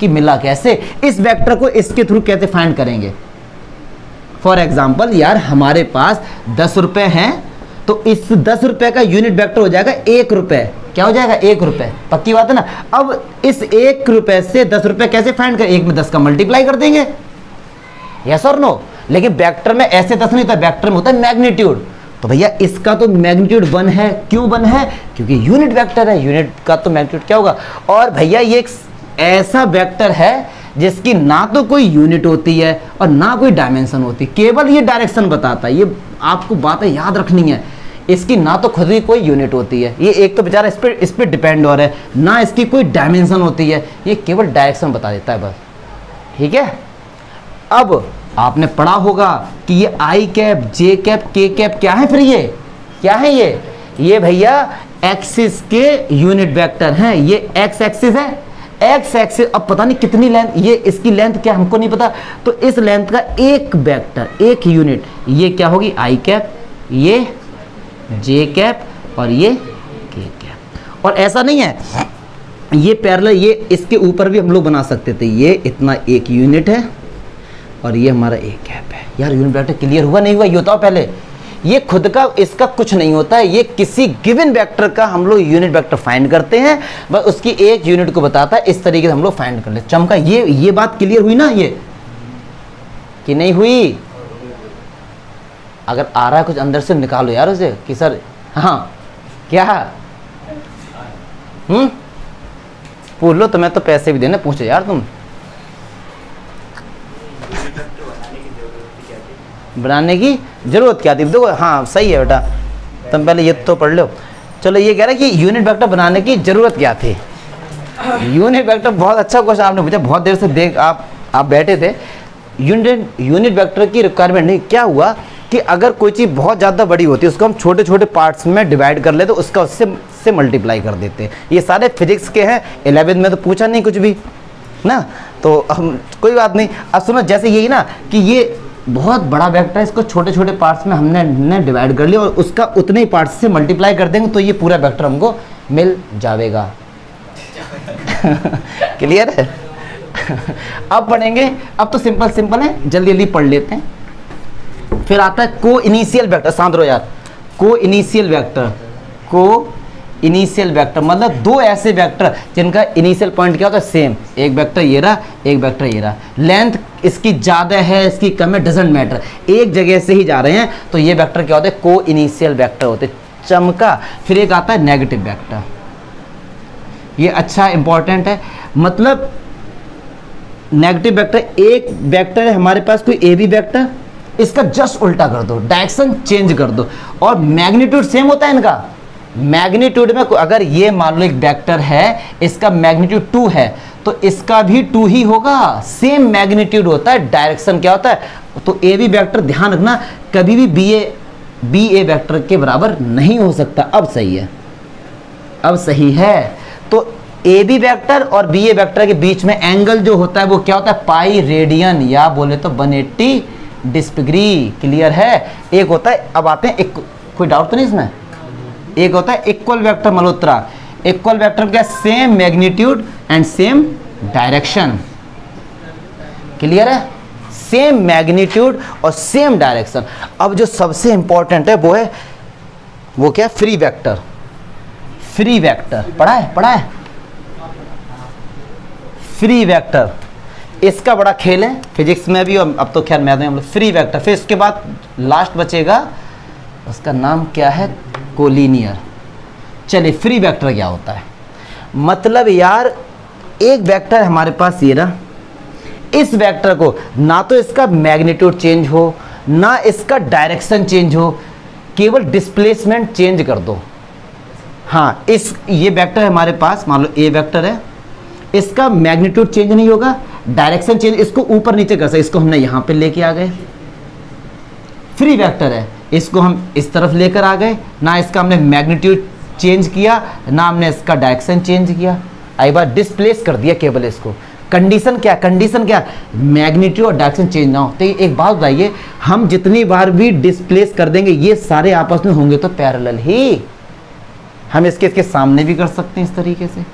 कि मिला कैसे? इस वेक्टर को इसके थ्रू कैसे फाइंड करेंगे? फॉर एग्ज़ाम्पल यार, हमारे पास दस रुपए हैं तो इस दस रुपए का यूनिट वेक्टर हो जाएगा एक रुपए। क्या हो जाएगा? एक रुपए। पक्की बात है ना? अब इस एक रुपए से दस रुपए कैसे फाइंड कर? एक में दस का मल्टीप्लाई कर देंगे। यस और नो लेकिन वेक्टर में ऐसे दस नहीं होता वेक्टर में होता है मैग्नीट्यूड तो भैया, इसका तो मैग्नीट्यूड वन है। क्यों वन है? क्योंकि यूनिट वेक्टर है। यूनिट का तो मैग्नीट्यूड क्या होगा? और भैया, ये एक ऐसा वेक्टर है जिसकी ना तो कोई यूनिट होती है और ना कोई डायमेंशन होती। केवल ये डायरेक्शन बताता है। ये आपको बातें याद रखनी है। इसकी ना तो खुद ही कोई यूनिट होती है। ये एक तो बेचारा इस पर इस पर डिपेंड हो रहा है। ना इसकी कोई डायमेंशन होती है। ये केवल डायरेक्शन बता देता है बस। ठीक है? अब आपने पढ़ा होगा कि ये I cap J cap K cap क्या है फिर ये? क्या है ये? ये भैया एक्सिस के यूनिट वेक्टर हैं। ये एक्स एक्सिस है। एक्स एक्सिस अब पता नहीं कितनी लेंथ ये इसकी लेंथ क्या हमको नहीं पता। तो इस लेंथ का एक वेक्टर एक यूनिट ये क्या होगी? आई कैप ये जे कैप और ये के कैप और ऐसा नहीं है, ये पैरेलल ये इसके ऊपर भी हम लोग बना सकते थे। ये इतना एक यूनिट है और ये हमारा ए कैप है। यार यूनिट क्लियर हुआ नहीं हुआ? ये होता पहले। ये खुद का, इसका कुछ नहीं होता है। ये किसी गिवन वेक्टर का हम लोग यूनिट वेक्टर फाइंड करते हैं। बस उसकी एक यूनिट को बताता है, इस तरीके से हम लोग फाइंड कर ले। चमका, ये ये बात क्लियर हुई ना ये? कि नहीं हुई? अगर आ रहा है कुछ अंदर से, निकालो यार उसे, कि सर हाँ क्या? हम्म? पूछ लो तुम्हें तो पैसे भी देने, पूछो यार तुम। बनाने की ज़रूरत क्या थी? देखो हाँ सही है बेटा। तुम पहले ये तो पढ़ लो। चलो, ये कह रहा है कि यूनिट वेक्टर बनाने की ज़रूरत क्या थी? यूनिट वेक्टर बहुत अच्छा क्वेश्चन आपने पूछा। बहुत देर से देख, आप आप बैठे थे। यूनिट यूनिट वेक्टर की रिक्वायरमेंट नहीं, क्या हुआ कि अगर कोई चीज़ बहुत ज़्यादा बड़ी होती है, उसको हम छोटे छोटे पार्ट्स में डिवाइड कर ले तो उसका उससे से मल्टीप्लाई कर देते। हैं ये सारे फिजिक्स के हैं। इलेवेंथ में तो पूछा नहीं कुछ भी, ना? तो हम, कोई बात नहीं। अब सुनो, जैसे यही ना, कि ये बहुत बड़ा वेक्टर है इसको छोटे छोटे पार्ट्स में हमने ने डिवाइड कर लिया और उसका उतने ही पार्ट्स से मल्टीप्लाई कर देंगे तो ये पूरा वेक्टर हमको मिल जाएगा क्लियर है? अब पढ़ेंगे। अब तो सिंपल सिंपल है, जल्दी जल्दी पढ़ लेते हैं। फिर आता है को इनिशियल वेक्टर रहो यार। को इनिशियल वैक्टर को इनिशियल वेक्टर मतलब दो ऐसे वेक्टर जिनका इनिशियल पॉइंट क्या होता है? सेम एक वेक्टर ये रहा, एक वेक्टर ये रहा. लेंथ इसकी ज़्यादा है, इसकी कम है डजेंट मैटर एक जगह से ही जा रहे हैं तो ये वेक्टर क्या होते हैं? को इनिशियल वेक्टर होते चमका, फिर एक आता है नेगेटिव वेक्टर ये अच्छा इंपॉर्टेंट है. मतलब नेगेटिव वेक्टर एक वेक्टर है, हमारे पास कोई ए बी वैक्टर इसका जस्ट उल्टा कर दो. डायरेक्शन चेंज कर दो. और मैग्नीट्यूड सेम होता है इनका. मैग्नीट्यूड में अगर ये मान लो एक वेक्टर है, इसका मैग्नीट्यूड टू है तो इसका भी टू ही होगा। सेम मैग्नीट्यूड होता है डायरेक्शन क्या होता है? तो ए बी वैक्टर ध्यान रखना, कभी भी B A B A vector के बराबर नहीं हो सकता। अब सही है। अब सही है। तो ए बी वैक्टर और बी ए वैक्टर के बीच में एंगल जो होता है, वो क्या होता है? पाई रेडियन या बोले तो एट्टी डिस्पिग्री क्लियर है? एक होता है, अब आते हैं, एक कोई डाउट तो नहीं इसमें? एक होता है equal vector Malhotra. Equal vector क्या? Same magnitude and same direction clear है? सेम मैग्नीट्यूड और सेम डायरेक्शन अब जो सबसे इंपॉर्टेंट है वो है, वो क्या? है फ्री वेक्टर फ्री वेक्टर पढ़ा है? पढ़ा है? फ्री वेक्टर इसका बड़ा खेल है। फिजिक्स में भी, अब तो खैर में हम लोग फ्री वेक्टर फिर इसके बाद लास्ट बचेगा उसका नाम क्या है? कोलिनियर। चलिए फ्री वेक्टर क्या होता है? मतलब यार, एक वेक्टर हमारे पास ये रहा इस वेक्टर को ना तो इसका मैग्नीट्यूड चेंज हो, ना इसका डायरेक्शन चेंज हो, केवल डिस्प्लेसमेंट चेंज कर दो। हाँ इस, ये वेक्टर हमारे पास, मान लो ए वेक्टर है। इसका मैग्नीट्यूड चेंज नहीं होगा डायरेक्शन चेंज इसको ऊपर नीचे कर सकते इसको हमने यहाँ पे लेके आ गए। फ्री वेक्टर है। इसको हम इस तरफ़ लेकर आ गए। ना इसका हमने मैग्नीट्यूड चेंज किया, ना हमने इसका डायरेक्शन चेंज किया। आई बार डिस्प्लेस कर दिया केवल इसको। कंडीशन क्या कंडीशन क्या? मैग्नीट्यूड और डायरेक्शन चेंज ना हो। तो एक बात बताइए, हम जितनी बार भी डिस्प्लेस कर देंगे, ये सारे आपस में होंगे तो पैरेलल ही। हम इसके इसके सामने भी कर सकते हैं इस तरीके से।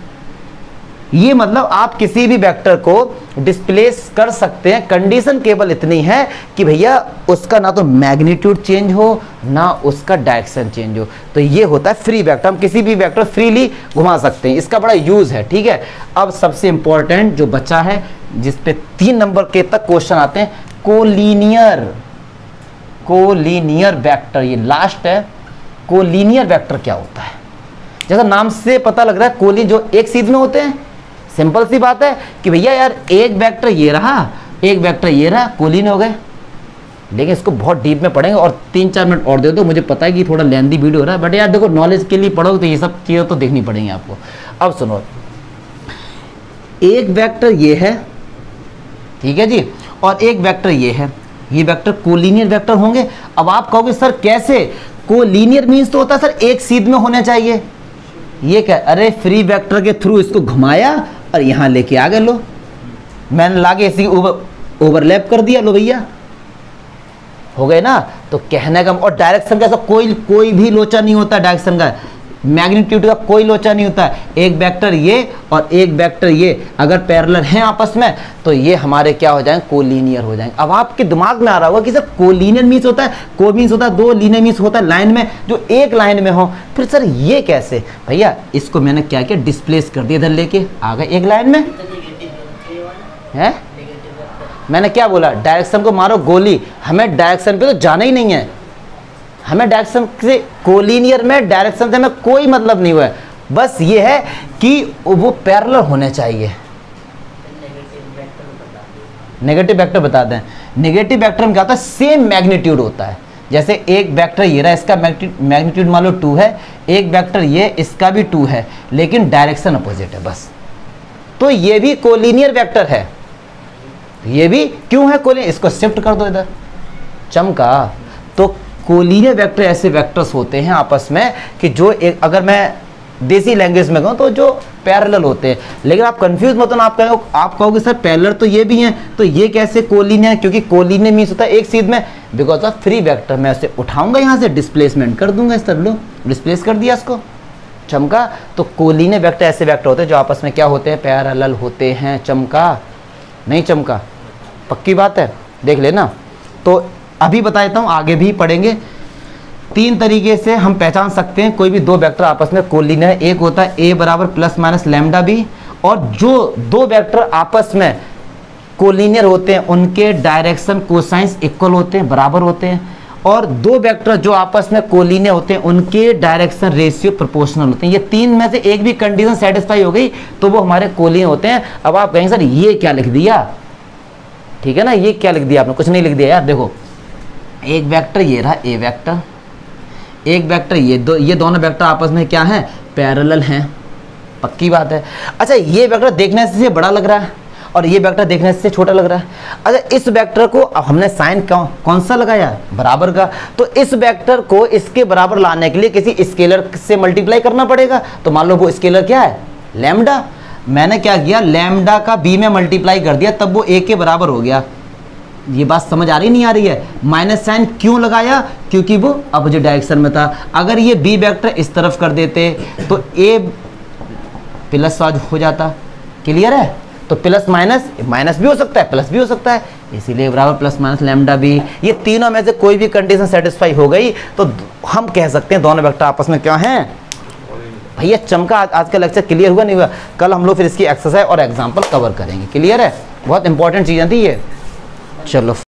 ये मतलब आप किसी भी वेक्टर को डिस्प्लेस कर सकते हैं। कंडीशन केवल इतनी है कि भैया उसका ना तो मैग्नीट्यूड चेंज हो, ना उसका डायरेक्शन चेंज हो। तो ये होता है फ्री वेक्टर हम किसी भी वेक्टर फ्रीली घुमा सकते हैं। इसका बड़ा यूज़ है, ठीक है? अब सबसे इंपॉर्टेंट जो बच्चा है, जिसपे तीन नंबर के तक क्वेश्चन आते हैं कोलिनियर कोलिनियर वेक्टर ये लास्ट है। कोलिनियर वेक्टर क्या होता है? जैसा नाम से पता लग रहा है कोलिन जो एक सीध में होते हैं सिंपल सी बात है कि भैया यार, एक वेक्टर ये रहा, एक वेक्टर ये रहा, कोलिन हो गए। लेकिन इसको बहुत डीप में पढ़ेंगे और तीन चार मिनट और दे दो, मुझे पता है कि थोड़ा लेंदी वीडियो हो रहा है बट यार देखो नॉलेज के लिए पढ़ोगे तो ये सब चीज़ें तो देखनी पड़ेंगी आपको। अब सुनो, एक वेक्टर ये है, ठीक है जी, और एक वेक्टर ये है। ये वेक्टर कोलिनियर वेक्टर होंगे। अब आप कहोगे, सर, कैसे? कोलिनियर मीन्स तो होता है, सर, एक सीध में होना चाहिए। ये क्या अरे फ्री वेक्टर के थ्रू इसको घुमाया और यहाँ लेके आ गए लो। मैंने लागे इसी ओवर ओवरलैप कर दिया लो भैया। हो गए ना? तो कहने का, और डायरेक्शन का ऐसा कोई कोई भी लोचा नहीं होता डायरेक्शन का। मैग्नीट्यूड का कोई लोचा नहीं होता। एक वेक्टर ये और एक वेक्टर ये। अगर पैरेलल हैं आपस में तो ये हमारे क्या हो जाएँगे? कोलिनियर हो जाएँगे। अब आपके दिमाग में आ रहा होगा कि सर कोलिनियर मीन्स होता है को मीन्स होता है, दो लीनियर मीन्स होता है लाइन में, जो एक लाइन में हो। फिर सर, ये कैसे? भैया, इसको मैंने क्या किया? डिस्प्लेस कर दिया इधर लेके। आ गए एक लाइन में। है? मैंने क्या बोला? डायरेक्शन को मारो, गोली। हमें डायरेक्शन पे तो जाना ही नहीं है। हमें डायरेक्शन से कोलिनियर में डायरेक्शन से हमें कोई मतलब नहीं हुआ बस ये है कि वो पैरेलल होने चाहिए। नेगेटिव वेक्टर बताते हैं नेगेटिव वेक्टर में क्या होता है? सेम मैग्नीट्यूड होता है। जैसे एक वेक्टर ये रहा, इसका मैग्नीट्यूड मान लो टू है। एक वेक्टर ये, इसका भी टू है। लेकिन डायरेक्शन अपोजिट है, बस। तो ये भी कोलिनियर वेक्टर है। ये भी क्यों है कोलिनियर इसको शिफ्ट कर दो इधर। चमका। तो कोलिनियर वेक्टर ऐसे वेक्टर्स होते हैं आपस में कि जो एक, अगर मैं देसी लैंग्वेज में कहूँ तो जो पैरेलल होते हैं। लेकिन आप कंफ्यूज मत होना, आप कहो, आप कहोगे, सर पैरेलल तो ये भी हैं तो ये कैसे कोलिनियर क्योंकि कोलिनियर मीन्स होता है एक सीध में। बिकॉज़ ऑफ़ फ्री वेक्टर मैं उसे उठाऊँगा यहाँ से डिस्प्लेसमेंट कर दूँगा इस तरह लो डिस्प्लेस कर दिया इसको। चमका तो कोलिनियर वैक्टर ऐसे वैक्टर होते हैं जो आपस में क्या होते हैं? पैरेलल होते हैं। चमका? नहीं चमका? पक्की बात है? देख लेना। तो अभी बता देता हूँ, आगे भी पढ़ेंगे। तीन तरीके से हम पहचान सकते हैं, कोई भी दो वेक्टर आपस में कोलिनियर है एक होता है ए बराबर प्लस माइनस लेमडा बी और जो दो वेक्टर आपस में कोलिनियर होते हैं, उनके डायरेक्शन कोसाइंस इक्वल होते हैं, बराबर होते हैं। और दो वेक्टर जो आपस में कोलिनियर होते हैं, उनके डायरेक्शन रेशियो प्रोपोर्शनल होते हैं। ये तीन में से एक भी कंडीशन सेटिस्फाई हो गई तो वो हमारे कोलिनियर होते हैं। अब आप कहेंगे, सर, ये क्या लिख दिया? ठीक है ना? ये क्या लिख दिया आपने? कुछ नहीं लिख दिया यार, देखो। एक वेक्टर ये रहा ए वेक्टर एक वेक्टर ये दो, ये दोनों वेक्टर आपस में क्या हैं? पैरेलल हैं. पक्की बात है. अच्छा ये वेक्टर देखने से बड़ा लग रहा है और ये वेक्टर देखने से छोटा लग रहा है. अच्छा इस वेक्टर को अब हमने साइन कौन कौन सा लगाया? बराबर का. तो इस वेक्टर को इसके बराबर लाने के लिए किसी स्केलर से मल्टीप्लाई करना पड़ेगा. तो मान लो वो स्केलर क्या है? लैम्डा मैंने क्या किया? लैम्डा का बी में मल्टीप्लाई कर दिया, तब वो ए के बराबर हो गया. ये बात समझ आ रही नहीं आ रही है? माइनस साइन क्यों लगाया? क्योंकि वो अपोजिट डायरेक्शन में था। अगर ये बी वेक्टर इस तरफ़ कर देते तो ए प्लस आज हो जाता। क्लियर है? तो प्लस माइनस माइनस भी हो सकता है प्लस भी हो सकता है। इसीलिए बराबर प्लस माइनस लेमडा भी ये तीनों में से कोई भी कंडीशन सेटिस्फाई हो गई तो हम कह सकते हैं दोनों वेक्टर आपस में क्या हैं? भैया चमका आज, आज का लेक्चर क्लियर हुआ नहीं हुआ? कल हम लोग फिर इसकी एक्सरसाइज और एग्ज़ाम्पल कवर करेंगे। क्लियर है? बहुत इंपॉर्टेंट चीज़ें थी ये। चलो